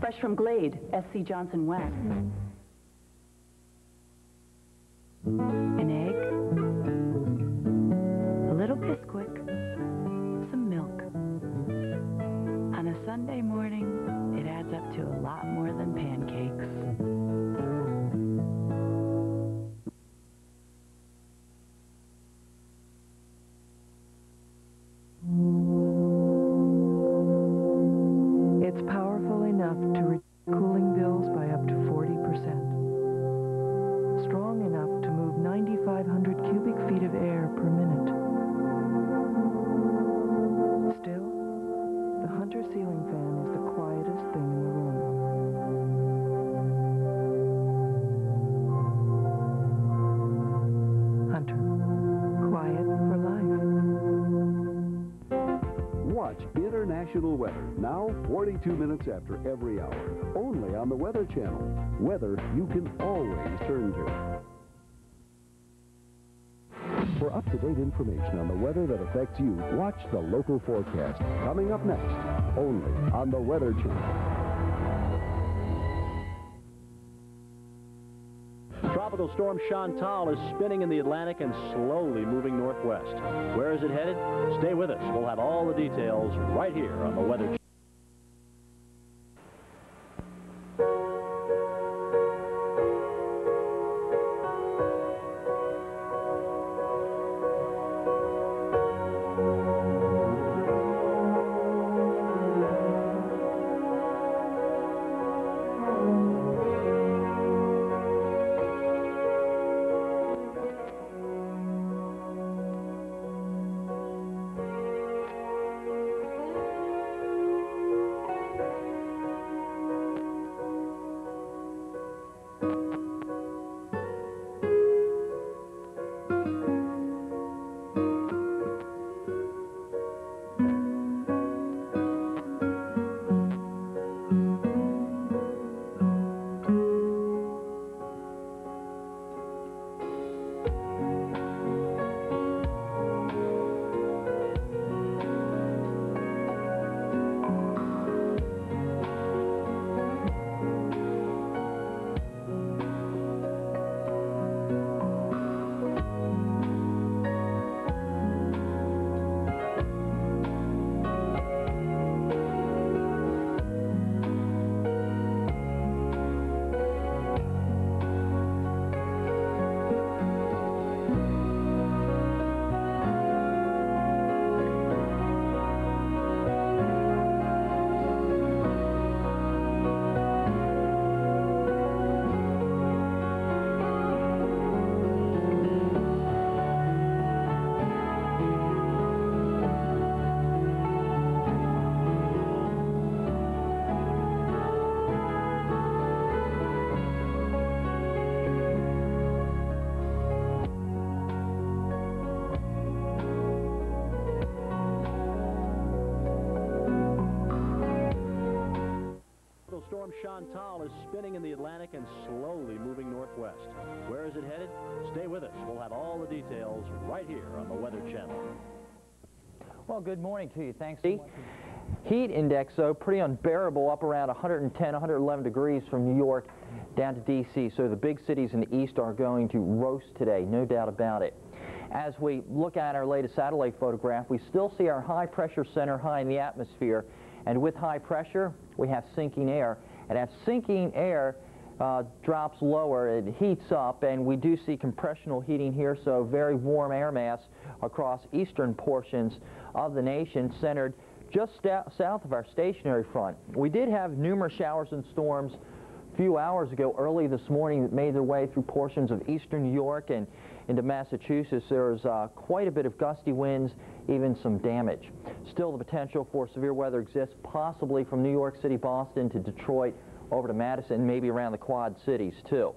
Fresh from Glade, S.C. Johnson Wax. An egg, a little Bisquick, some milk. On a Sunday morning, 9,500 cubic feet of air per minute. Still, the Hunter ceiling fan is the quietest thing in the room. Hunter, quiet for life. Watch international weather now 42 minutes after every hour. Only on the Weather Channel. Weather you can always turn to. Up-to-date information on the weather that affects you, watch the local forecast. Coming up next, only on the Weather Channel. Tropical storm Chantal is spinning in the Atlantic and slowly moving northwest. Where is it headed? Stay with us. We'll have all the details right here on the Weather Channel. Right here on the Weather Channel. Well, good morning to you. Thanks. So Heat index, though, pretty unbearable, up around 110, 111 degrees from New York down to D.C. So the big cities in the east are going to roast today, no doubt about it. As we look at our latest satellite photograph, we still see our high pressure center high in the atmosphere. And with high pressure, we have sinking air. And as sinking air uh, drops lower, it heats up, and we do see compressional heating here, so very warm air mass across eastern portions of the nation, centered just south of our stationary front. We did have numerous showers and storms a few hours ago, early this morning, that made their way through portions of eastern New York and into Massachusetts. There's uh, quite a bit of gusty winds, even some damage. Still, the potential for severe weather exists, possibly from New York City, Boston to Detroit, over to Madison, maybe around the Quad Cities, too.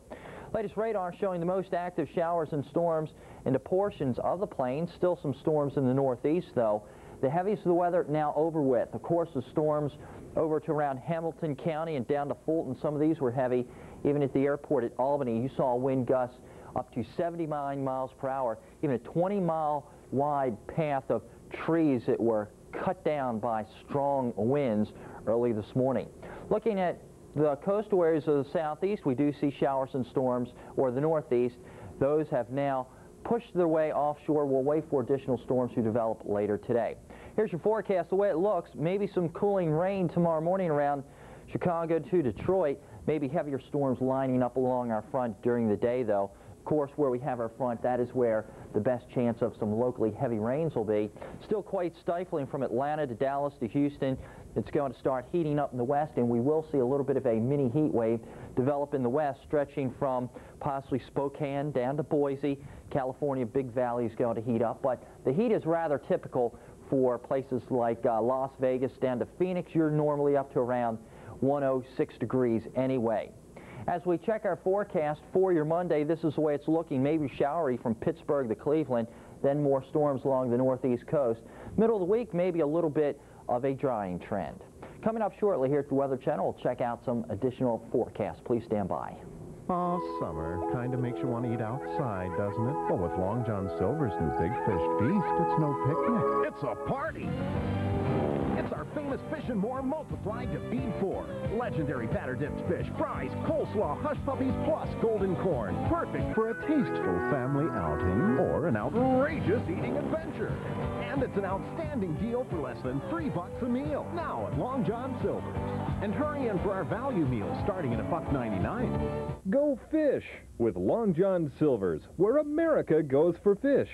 Latest radar showing the most active showers and storms into portions of the plains. Still some storms in the northeast, though. The heaviest of the weather now over with. Of course, the storms over to around Hamilton County and down to Fulton. Some of these were heavy. Even at the airport at Albany, you saw wind gusts up to 79 miles per hour, even a 20-mile wide path of trees that were cut down by strong winds early this morning. Looking at the coastal areas of the southeast, we do see showers and storms, or the northeast. Those have now pushed their way offshore. We'll wait for additional storms to develop later today. Here's your forecast. The way it looks, maybe some cooling rain tomorrow morning around Chicago to Detroit. Maybe heavier storms lining up along our front during the day, though. Of course, where we have our front, that is where the best chance of some locally heavy rains will be. Still quite stifling from Atlanta to Dallas to Houston. It's going to start heating up in the west, and we will see a little bit of a mini heat wave develop in the west, stretching from possibly Spokane down to Boise. California, Big Valley is going to heat up, but the heat is rather typical for places like uh, Las Vegas down to Phoenix. You're normally up to around 106 degrees anyway. As we check our forecast for your Monday, this is the way it's looking. Maybe showery from Pittsburgh to Cleveland, then more storms along the northeast coast. Middle of the week, maybe a little bit of a drying trend. Coming up shortly here at the Weather Channel, we'll check out some additional forecasts. Please stand by. Oh, summer kind of makes you want to eat outside, doesn't it? Well, with Long John Silver's new Big Fish Feast, it's no picnic. It's a party! Our famous Fish and More multiplied to feed four. Legendary batter dipped fish, fries, coleslaw, hush puppies, plus golden corn. Perfect for a tasteful family outing or an outrageous eating adventure. And it's an outstanding deal for less than three bucks a meal. Now at Long John Silver's. And hurry in for our value meals starting at a buck 99. Go fish with Long John Silver's, where America goes for fish.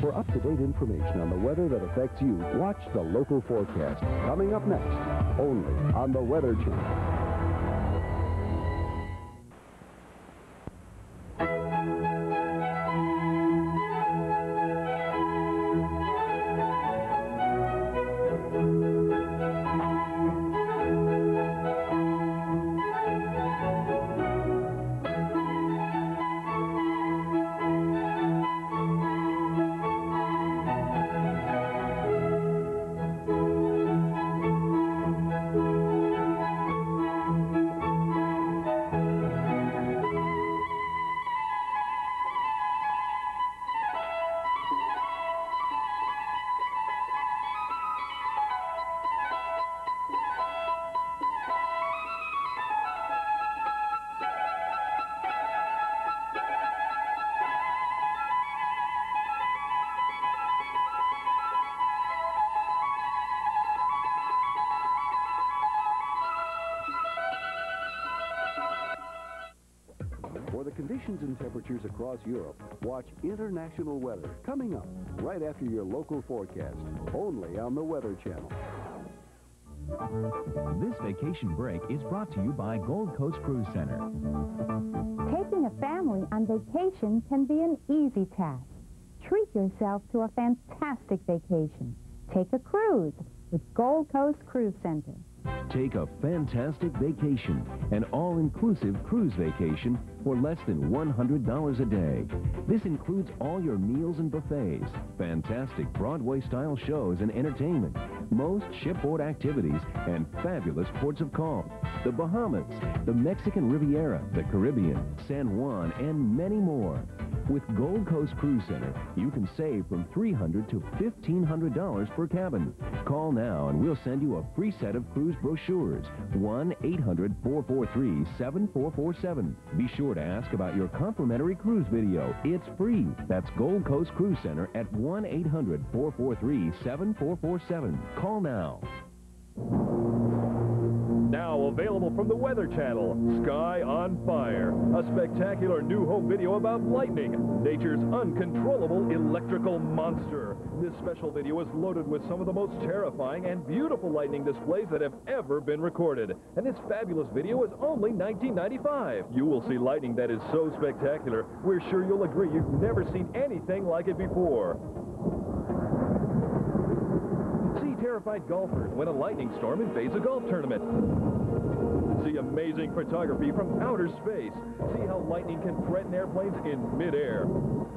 For up-to-date information on the weather that affects you, watch the local forecast. Coming up next, only on the Weather Channel. And across Europe, watch international weather coming up right after your local forecast, only on the Weather Channel. This vacation break is brought to you by Gold Coast Cruise Center. Taking a family on vacation can be an easy task. Treat yourself to a fantastic vacation. Take a cruise with Gold Coast Cruise Center. Take a fantastic vacation, an all-inclusive cruise vacation for less than $100 a day. This includes all your meals and buffets, fantastic Broadway-style shows and entertainment, most shipboard activities, and fabulous ports of call. The Bahamas, the Mexican Riviera, the Caribbean, San Juan, and many more. With Gold Coast Cruise Center, you can save from 300 to $1,500 per cabin. Call now and we'll send you a free set of cruise brochures. 1-800-443-7447. Be sure to ask about your complimentary cruise video. It's free. That's Gold Coast Cruise Center at 1-800-443-7447. Call now. Now available from the Weather Channel, Sky on Fire, a spectacular new home video about lightning, nature's uncontrollable electrical monster. This special video is loaded with some of the most terrifying and beautiful lightning displays that have ever been recorded. And this fabulous video is only $19.95. You will see lightning that is so spectacular, we're sure you'll agree you've never seen anything like it before. Terrified golfers when a lightning storm invades a Golf Tournament. See amazing photography from outer space. See how lightning can threaten airplanes in midair.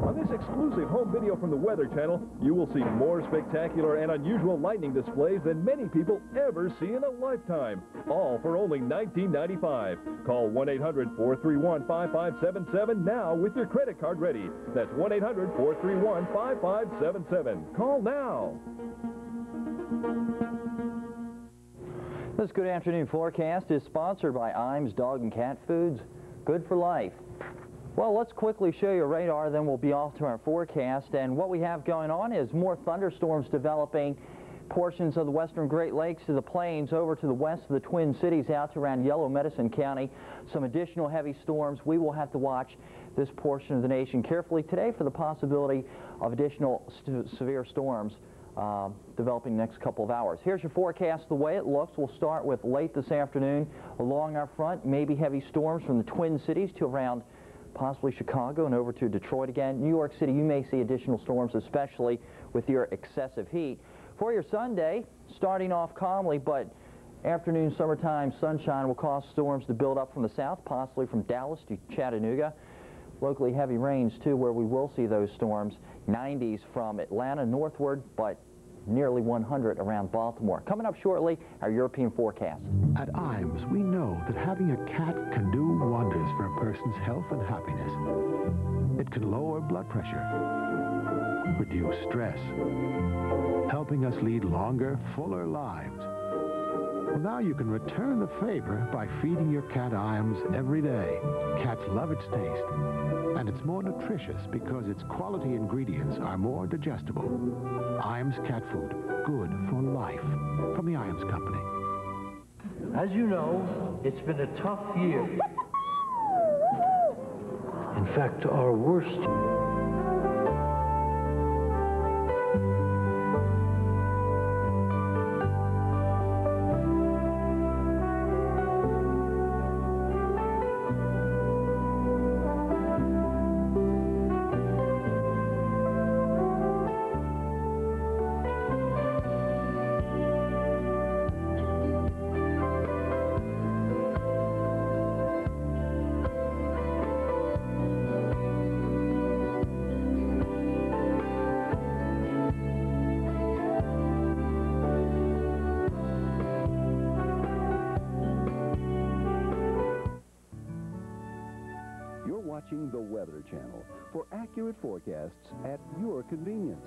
On this exclusive home video from the Weather Channel, you will see more spectacular and unusual lightning displays than many people ever see in a lifetime. All for only $19.95. Call 1-800-431-5577 now with your credit card ready. That's 1-800-431-5577. Call now. This Good Afternoon forecast is sponsored by Iams Dog and Cat Foods. Good for life. Well, let's quickly show you radar, then we'll be off to our forecast. And what we have going on is more thunderstorms developing portions of the western Great Lakes to the plains over to the west of the Twin Cities out to around Yellow Medicine County. Some additional heavy storms. We will have to watch this portion of the nation carefully today for the possibility of additional severe storms uh, developing next couple of hours. Here's your forecast the way it looks. We'll start with late this afternoon along our front, maybe heavy storms from the Twin Cities to around possibly Chicago and over to Detroit again. New York City, you may see additional storms, especially with your excessive heat. For your Sunday, starting off calmly, but afternoon summertime sunshine will cause storms to build up from the south, possibly from Dallas to Chattanooga. Locally heavy rains, too, where we will see those storms. 90s from Atlanta northward, but nearly 100 around Baltimore. Coming up shortly, our European forecast. At Iams, we know that having a cat can do wonders for a person's health and happiness. It can lower blood pressure, reduce stress, helping us lead longer, fuller lives. Well, now you can return the favor by feeding your cat Iams every day. Cats love its taste and it's more nutritious because its quality ingredients are more digestible. Iams cat food, good for life. From the Iams Company. As you know, it's been a tough year. In fact, our worst. Watching the Weather Channel for accurate forecasts at your convenience.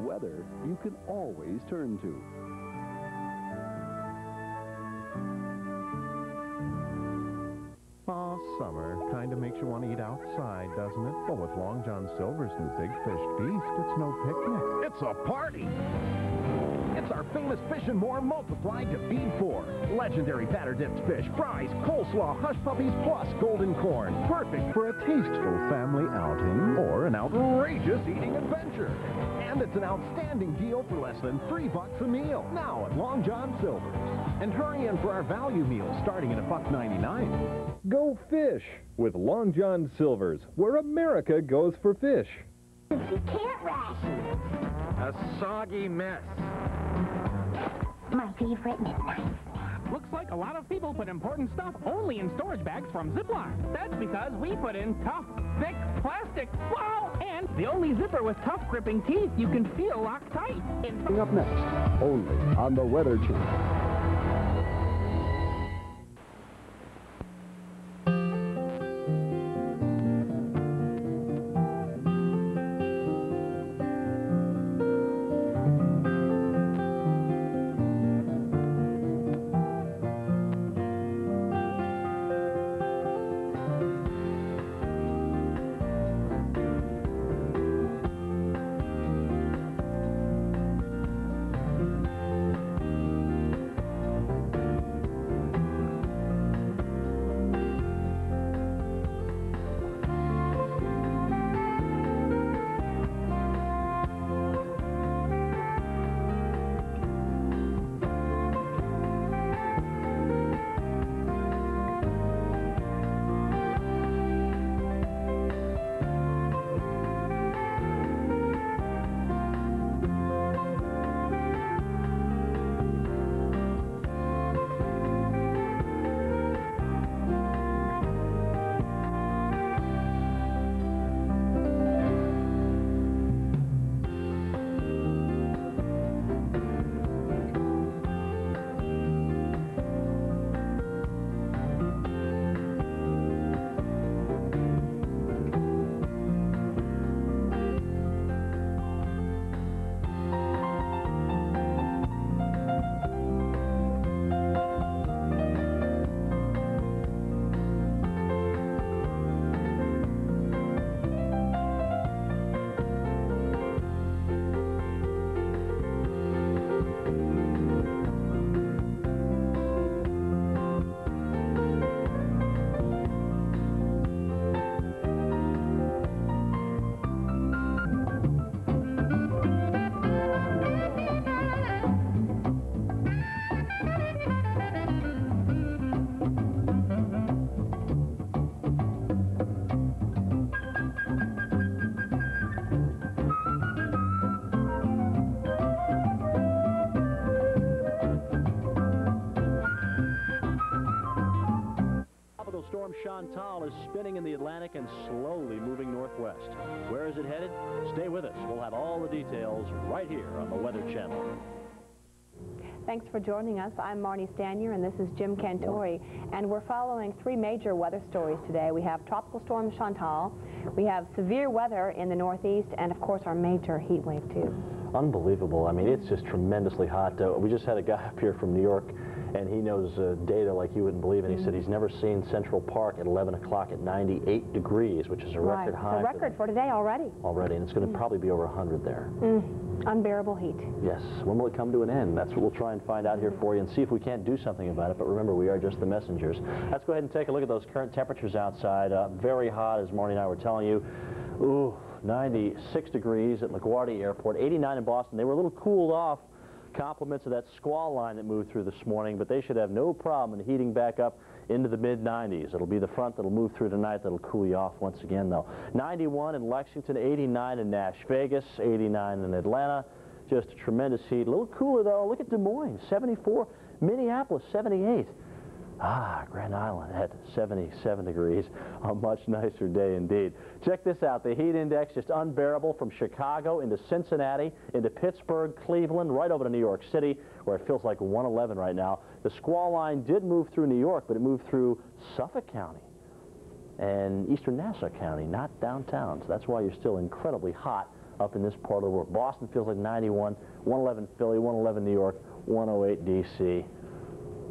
Weather you can always turn to. Aw, summer kind of makes you want to eat outside, doesn't it? But with Long John Silver's new Big Fish Feast, it's no picnic. It's a party! Famous Fish and More multiplied to feed four. Legendary batter dipped fish, fries, coleslaw, hush puppies, plus golden corn. Perfect for a tasteful family outing or an outrageous eating adventure. And it's an outstanding deal for less than three bucks a meal. Now at Long John Silver's. And hurry in for our value meals starting at a buck 99. Go fish with Long John Silver's, where America goes for fish. You can't ration. A soggy mess. My favorite midnight snack. Looks like a lot of people put important stuff only in storage bags from Ziploc. That's because we put in tough, thick plastic. Wow! And the only zipper with tough gripping teeth you can feel locked tight. In Coming up next, only on the Weather Channel. Slowly moving northwest. Where is it headed? Stay with us. We'll have all the details right here on the Weather Channel. Thanks for joining us. I'm Marnie Stanier, and this is Jim Cantore. And we're following three major weather stories today. We have Tropical Storm Chantal, we have severe weather in the Northeast, and of course our major heat wave, too. Unbelievable. I mean, it's just tremendously hot. Uh, we just had a guy <laughs> up here from New York, and he knows uh, data like you wouldn't believe. And he said he's never seen Central Park at 11 o'clock at 98 degrees, which is a right. record It's high a record for today already. already. And it's going to probably be over 100 there. Mm. Unbearable heat. Yes. When will it come to an end? That's what we'll try and find out here for you and see if we can't do something about it. But remember, we are just the messengers. Let's go ahead and take a look at those current temperatures outside. Uh, very hot, as Marnie and I were telling you. Ooh, 96 degrees at LaGuardia Airport, 89 in Boston. They were a little cooled off. Compliments of that squall line that moved through this morning, but they should have no problem in heating back up into the mid-90s. It'll be the front that'll move through tonight that'll cool you off once again, though. 91 in Lexington, 89 in Nash Vegas, 89 in Atlanta. Just a tremendous heat. A little cooler, though. Look at Des Moines, 74. Minneapolis, 78. Ah, Grand Island at 77 degrees. A much nicer day indeed. Check this out. The heat index just unbearable from Chicago into Cincinnati, into Pittsburgh, Cleveland, right over to New York City, where it feels like 111 right now. The squall line did move through New York, but it moved through Suffolk County and eastern Nassau County, not downtown. So that's why you're still incredibly hot up in this part of the world. Boston feels like 91, 111 Philly, 111 New York, 108 D.C.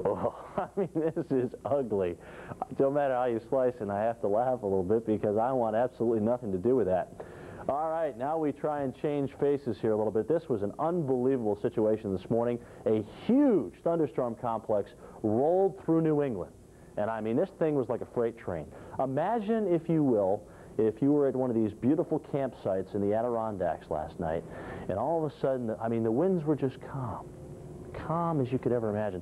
Oh, <laughs> I mean, this is ugly. No matter how you slice it, and I have to laugh a little bit because I want absolutely nothing to do with that. All right, now we try and change faces here a little bit. This was an unbelievable situation this morning. A huge thunderstorm complex rolled through New England. And I mean, this thing was like a freight train. Imagine, if you will, if you were at one of these beautiful campsites in the Adirondacks last night, and all of a sudden, I mean, the winds were just calm, calm as you could ever imagine.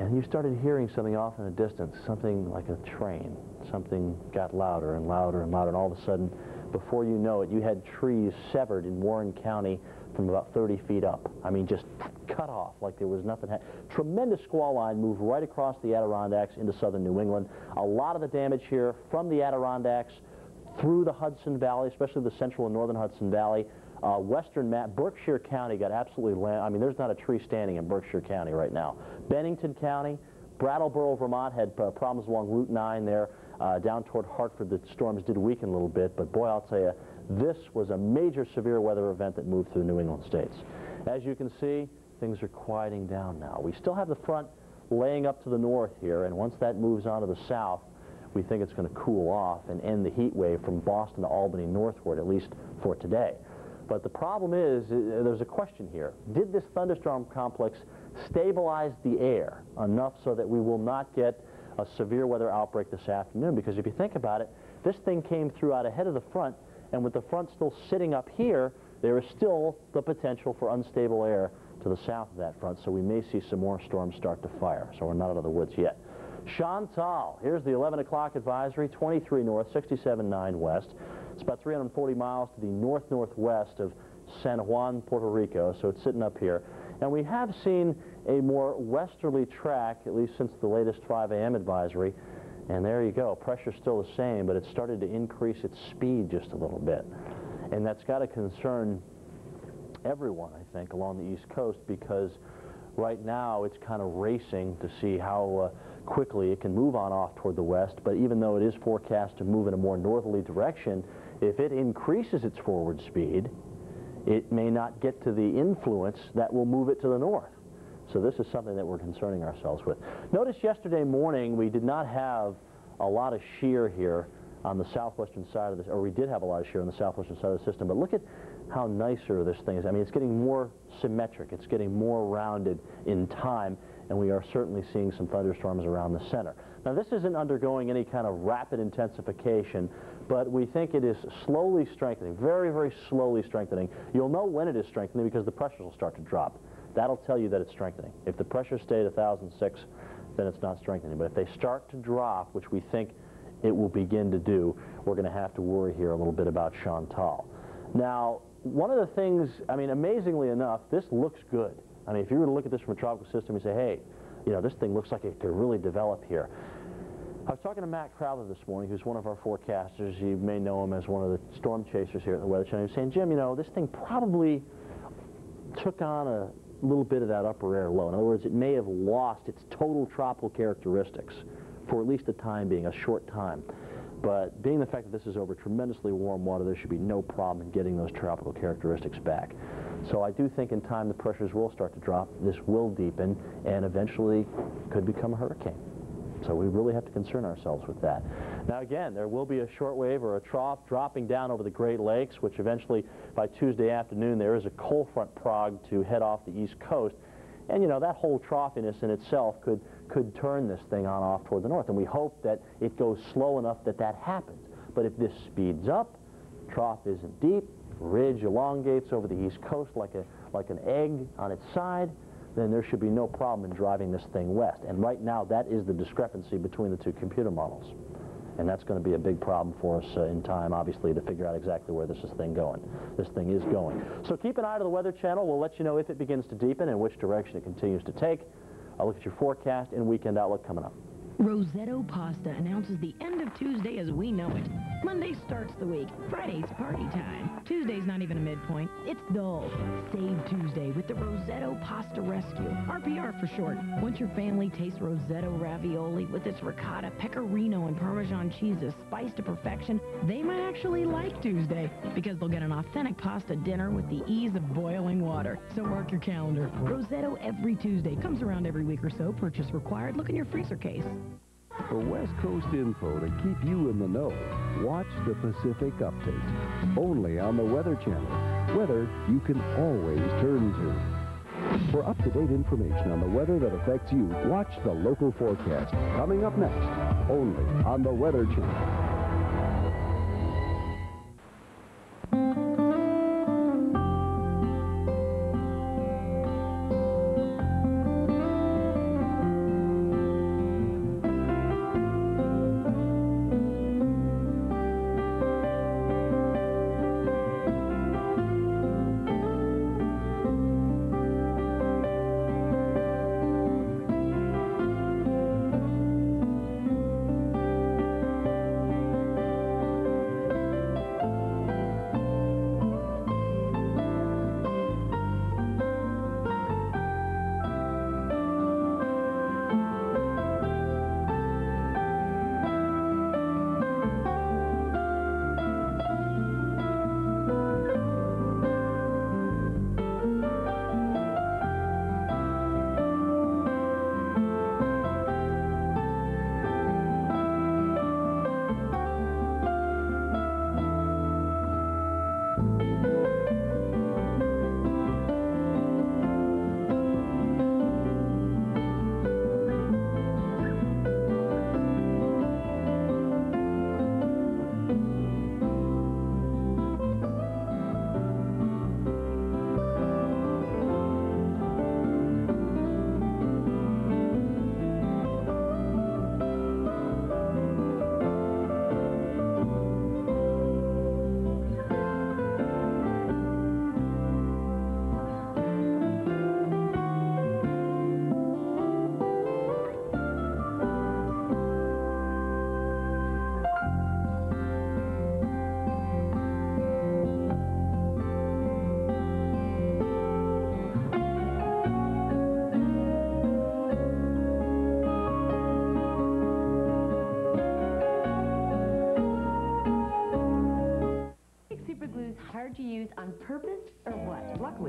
And you started hearing something off in the distance, something like a train. Something got louder and louder and louder, and all of a sudden, before you know it, you had trees severed in Warren County from about 30 feet up. I mean, just cut off like there was nothing. Tremendous squall line moved right across the Adirondacks into southern New England. A lot of the damage here from the Adirondacks through the Hudson Valley, especially the central and northern Hudson Valley. Uh, western Matt, Berkshire County got absolutely, land, I mean, there's not a tree standing in Berkshire County right now. Bennington County, Brattleboro, Vermont had uh, problems along Route 9 there. Uh, down toward Hartford, the storms did weaken a little bit, but boy, I'll tell you, this was a major severe weather event that moved through the New England states. As you can see, things are quieting down now. We still have the front laying up to the north here, and once that moves on to the south, we think it's going to cool off and end the heat wave from Boston to Albany northward, at least for today. But the problem is, uh, there's a question here. Did this thunderstorm complex stabilize the air enough so that we will not get a severe weather outbreak this afternoon? Because if you think about it, this thing came through out ahead of the front, and with the front still sitting up here, there is still the potential for unstable air to the south of that front, so we may see some more storms start to fire. So we're not out of the woods yet. Chantal, here's the 11 o'clock advisory, 23 north, 67.9 west. It's about 340 miles to the north-northwest of San Juan, Puerto Rico, so it's sitting up here. And we have seen a more westerly track, at least since the latest 5 a.m. advisory. And there you go. Pressure's still the same, but it's started to increase its speed just a little bit. And that's got to concern everyone, I think, along the East Coast because right now it's kind of racing to see how uh, quickly it can move on off toward the west. But even though it is forecast to move in a more northerly direction, if it increases its forward speed, it may not get to the influence that will move it to the north. So this is something that we're concerning ourselves with. Notice yesterday morning we did not have a lot of shear here on the southwestern side of this, or we did have a lot of shear on the southwestern side of the system, but look at how nicer this thing is. I mean, it's getting more symmetric. It's getting more rounded in time, and we are certainly seeing some thunderstorms around the center. Now, this isn't undergoing any kind of rapid intensification, but we think it is slowly strengthening, very, very slowly strengthening. You'll know when it is strengthening because the pressures will start to drop. That'll tell you that it's strengthening. If the pressure stayed 1,006, then it's not strengthening. But if they start to drop, which we think it will begin to do, we're going to have to worry here a little bit about Chantal. Now, one of the things, I mean, amazingly enough, this looks good. I mean, if you were to look at this from a tropical system and say, hey, you know, this thing looks like it could really develop here. I was talking to Matt Crowther this morning, who's one of our forecasters. You may know him as one of the storm chasers here at the Weather Channel. He was saying, Jim, you know, this thing probably took on a little bit of that upper air low. In other words, it may have lost its total tropical characteristics for at least a time being, a short time. But being the fact that this is over tremendously warm water, there should be no problem in getting those tropical characteristics back. So I do think in time the pressures will start to drop, this will deepen, and eventually could become a hurricane. So we really have to concern ourselves with that. Now again, there will be a short wave or a trough dropping down over the Great Lakes, which eventually by Tuesday afternoon there is a cold front prog to head off the east coast. And you know, that whole troughiness in itself could, could turn this thing on off toward the north. And we hope that it goes slow enough that that happens. But if this speeds up, trough isn't deep, ridge elongates over the east coast like, a, like an egg on its side, then there should be no problem in driving this thing west. And right now, that is the discrepancy between the two computer models. And that's going to be a big problem for us uh, in time, obviously, to figure out exactly where this is thing going. This thing is going. So keep an eye to the Weather Channel. We'll let you know if it begins to deepen and which direction it continues to take. I'll look at your forecast and weekend outlook coming up. Rosetto Pasta announces the end of Tuesday as we know it. Monday starts the week. Friday's party time. Tuesday's not even a midpoint. It's dull. Save Tuesday with the Rosetto Pasta Rescue. RPR for short. Once your family tastes Rosetto ravioli with its ricotta, pecorino, and Parmesan cheeses spiced to perfection, they might actually like Tuesday because they'll get an authentic pasta dinner with the ease of boiling water. So mark your calendar. Rosetto every Tuesday. Comes around every week or so. Purchase required. Look in your freezer case. For West Coast info to keep you in the know, watch the Pacific Update. Only on the Weather Channel. Weather you can always turn to. For up-to-date information on the weather that affects you, watch the local forecast. Coming up next, only on the Weather Channel.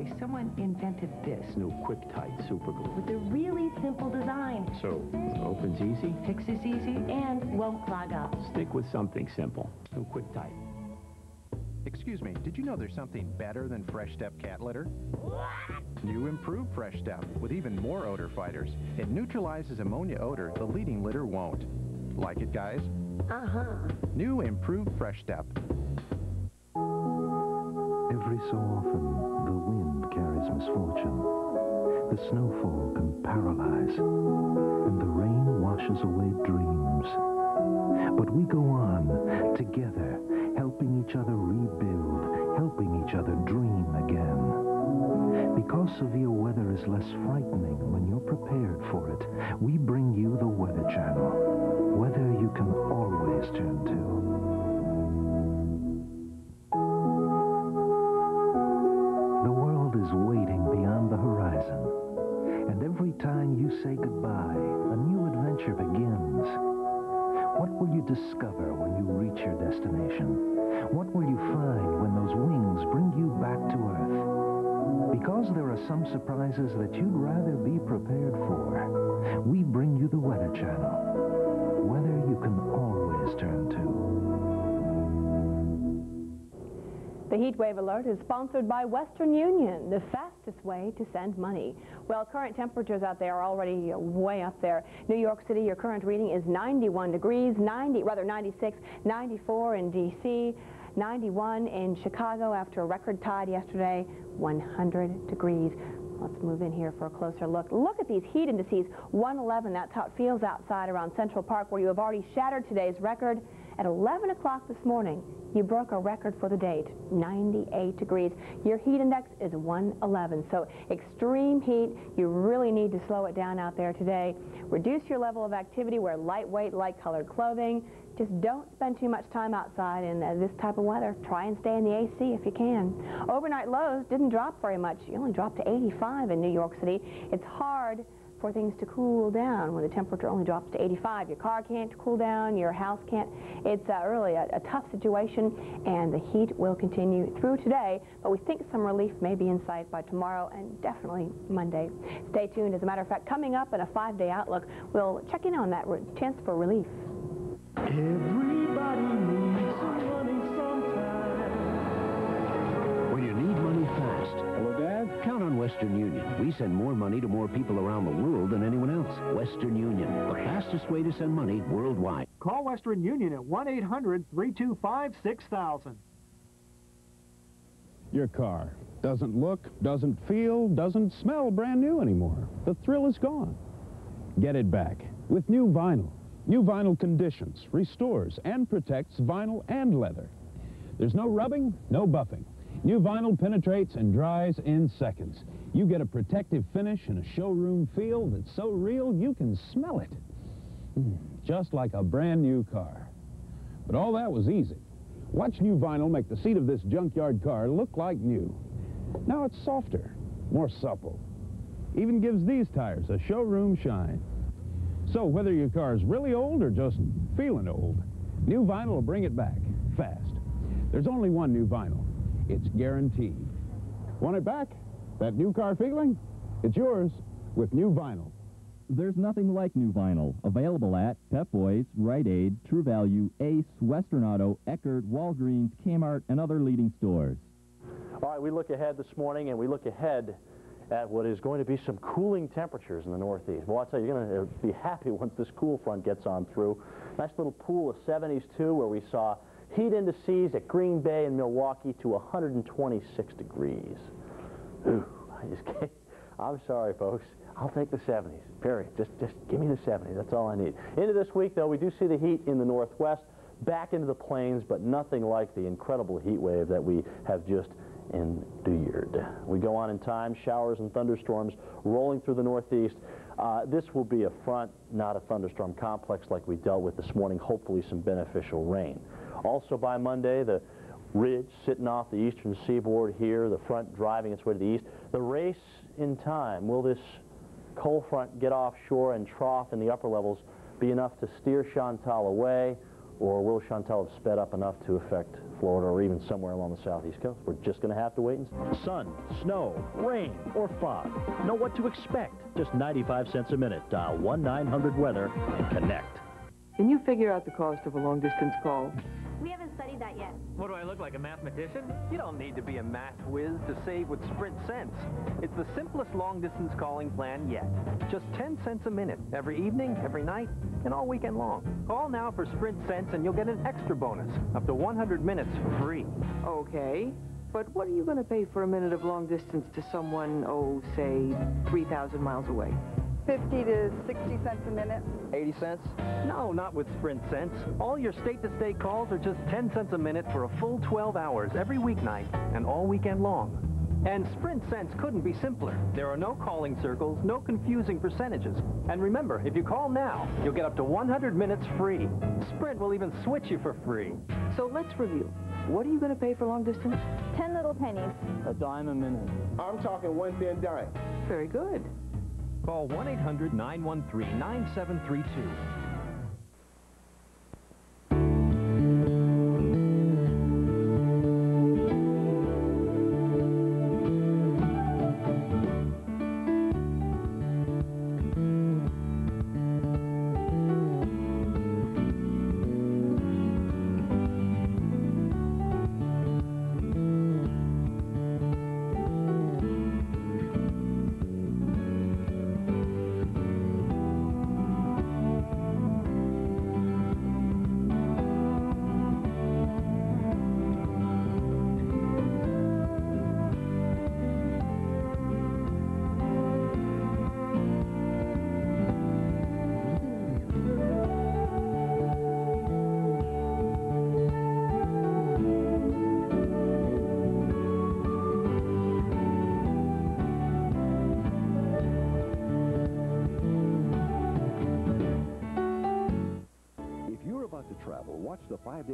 What? Someone invented this. New quick-tight super glue. With a really simple design. So, opens easy? Fixes easy. And won't clog up. Stick with something simple. New quick-tight. Excuse me, did you know there's something better than Fresh Step cat litter? What? New improved Fresh Step with even more odor fighters. It neutralizes ammonia odor the leading litter won't. Like it, guys? Uh-huh. New improved Fresh Step. Every so often, the wind carries misfortune. The snowfall can paralyze, and the rain washes away dreams. But we go on, together, helping each other rebuild, helping each other dream again. Because severe weather is less frightening when you're prepared for it, we bring you the Weather Channel. Weather you can always turn to. Time you say goodbye, a new adventure begins. What will you discover when you reach your destination? What will you find when those wings bring you back to Earth? Because there are some surprises that you'd rather be prepared for, we bring you the Weather Channel. Weather you can always turn to. The heat wave alert is sponsored by Western Union, the fastest way to send money. Well, current temperatures out there are already uh, way up there. New York City, your current reading is 91 degrees, 90, rather 96, 94 in D.C., 91 in Chicago after a record tied yesterday, 100 degrees. Let's move in here for a closer look. Look at these heat indices. 111, that's how it feels outside around Central Park, where you have already shattered today's record. At 11 o'clock this morning, you broke a record for the date, 98 degrees. Your heat index is 111, so extreme heat. You really need to slow it down out there today. Reduce your level of activity, wear lightweight, light-colored clothing. Just don't spend too much time outside in uh, this type of weather. Try and stay in the AC if you can. Overnight lows didn't drop very much. You only dropped to 85 in New York City. It's hard for things to cool down when the temperature only drops to 85. Your car can't cool down, your house can't. It's uh, really a, a, tough situation, and the heat will continue through today, but we think some relief may be in sight by tomorrow and definitely Monday. Stay tuned. As a matter of fact, coming up in a five-day outlook, we'll check in on that chance for relief. Everybody Count on Western Union. We send more money to more people around the world than anyone else. Western Union, the fastest way to send money worldwide. Call Western Union at 1-800-325-6000. Your car doesn't look, doesn't feel, doesn't smell brand new anymore. The thrill is gone. Get it back with new vinyl. New vinyl conditions, restores, and protects vinyl and leather. There's no rubbing, no buffing. New vinyl penetrates and dries in seconds. You get a protective finish and a showroom feel that's so real you can smell it. Mm, just like a brand new car. But all that was easy. Watch new vinyl make the seat of this junkyard car look like new. Now it's softer, more supple. Even gives these tires a showroom shine. So whether your car is really old or just feeling old, new vinyl will bring it back fast. There's only one new vinyl. It's guaranteed. Want it back? That new car feeling? It's yours with new vinyl. There's nothing like new vinyl. Available at Pep Boys, Rite Aid, True Value, Ace, Western Auto, Eckerd, Walgreens, Kmart, and other leading stores. All right, we look ahead this morning, and we look ahead at what is going to be some cooling temperatures in the Northeast. Well, I'll tell you, you're going to be happy <laughs> once this cool front gets on through. Nice little pool of 70s, too, where we saw heat indices at Green Bay and Milwaukee to 126 degrees. Ooh, I just can't. I'm sorry, folks. I'll take the 70s, period. Just, just give me the 70s. That's all I need. Into this week, though, we do see the heat in the Northwest, back into the plains, but nothing like the incredible heat wave that we have just endured. We go on in time, showers and thunderstorms rolling through the Northeast. Uh, this will be a front, not a thunderstorm complex like we dealt with this morning. Hopefully some beneficial rain. Also by Monday, the ridge sitting off the eastern seaboard here, the front driving its way to the east. The race in time, will this cold front get offshore and trough in the upper levels be enough to steer Chantal away, or will Chantal have sped up enough to affect Florida or even somewhere along the southeast coast? We're just going to have to wait and see. Sun, snow, rain, or fog. Know what to expect. Just 95 cents a minute. Dial 1-900-WEATHER and connect. Can you figure out the cost of a long-distance call? <laughs> We haven't studied that yet. What do I look like, a mathematician? You don't need to be a math whiz to save with Sprint Sense. It's the simplest long-distance calling plan yet. Just 10 cents a minute, every evening, every night, and all weekend long. Call now for Sprint Sense and you'll get an extra bonus, up to 100 minutes free. Okay. But what are you going to pay for a minute of long distance to someone, oh, say, 3,000 miles away? 50 to 60 cents a minute. 80 cents? No, not with Sprint Sense. All your state-to-state calls are just 10 cents a minute for a full 12 hours every weeknight and all weekend long. And Sprint Sense couldn't be simpler. There are no calling circles, no confusing percentages. And remember, if you call now, you'll get up to 100 minutes free. Sprint will even switch you for free. So let's review. What are you going to pay for long distance? Ten little pennies. A dime a minute. I'm talking one thin dime. Very good. Call 1-800-913-9732.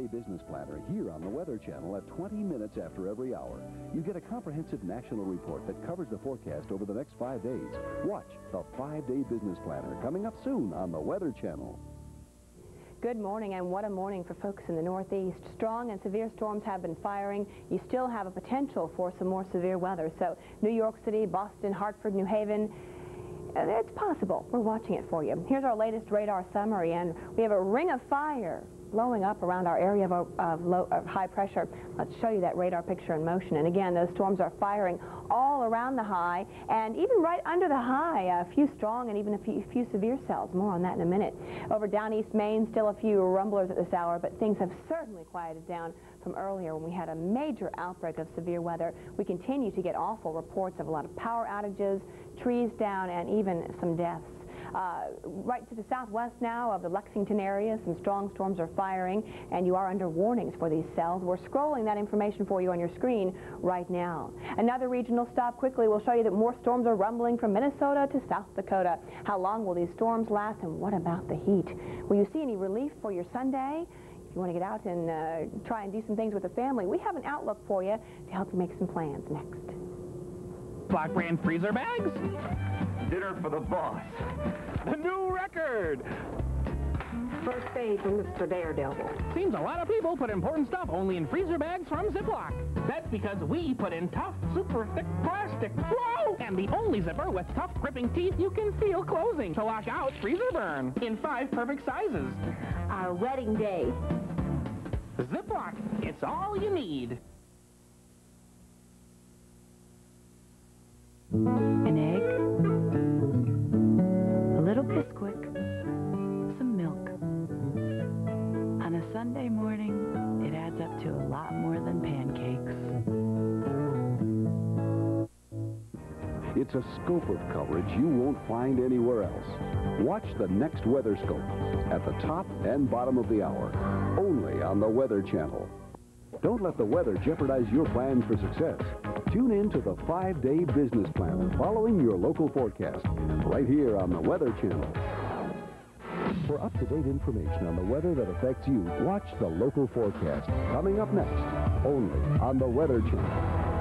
Business planner here on the Weather Channel at 20 minutes after every hour. You get a comprehensive national report that covers the forecast over the next five days. Watch the five-day business planner coming up soon on the Weather Channel. Good morning, and what a morning for folks in the Northeast. Strong and severe storms have been firing. You still have a potential for some more severe weather. So New York City, Boston, Hartford, New Haven, uh, it's possible. We're watching it for you. Here's our latest radar summary, and we have a ring of fire blowing up around our area of, of, low, of high pressure. Let's show you that radar picture in motion. And again, those storms are firing all around the high and even right under the high, a few strong and even a few, few severe cells. More on that in a minute. Over down East Maine, still a few rumblers at this hour, but things have certainly quieted down from earlier when we had a major outbreak of severe weather. We continue to get awful reports of a lot of power outages, trees down, and even some deaths. Uh, right to the southwest now of the Lexington area, some strong storms are firing, and you are under warnings for these cells. We're scrolling that information for you on your screen right now. Another regional stop quickly will show you that more storms are rumbling from Minnesota to South Dakota. How long will these storms last, and what about the heat? Will you see any relief for your Sunday? If you want to get out and uh, try and do some things with the family, we have an outlook for you to help you make some plans next. Block brand freezer bags? Dinner for the boss. The new record! First aid from Mr. Daredevil. Seems a lot of people put important stuff only in freezer bags from Ziploc. That's because we put in tough, super thick plastic. Whoa! And the only zipper with tough, gripping teeth you can feel closing to lock out freezer burn in five perfect sizes. Our wedding day. Ziploc, it's all you need. An egg, a little Bisquick, some milk. On a Sunday morning, it adds up to a lot more than pancakes. It's a scope of coverage you won't find anywhere else. Watch the next Weather Scope at the top and bottom of the hour, only on the Weather Channel. Don't let the weather jeopardize your plans for success. Tune in to the five-day business plan following your local forecast, right here on the Weather Channel. For up-to-date information on the weather that affects you, watch the local forecast, coming up next, only on the Weather Channel.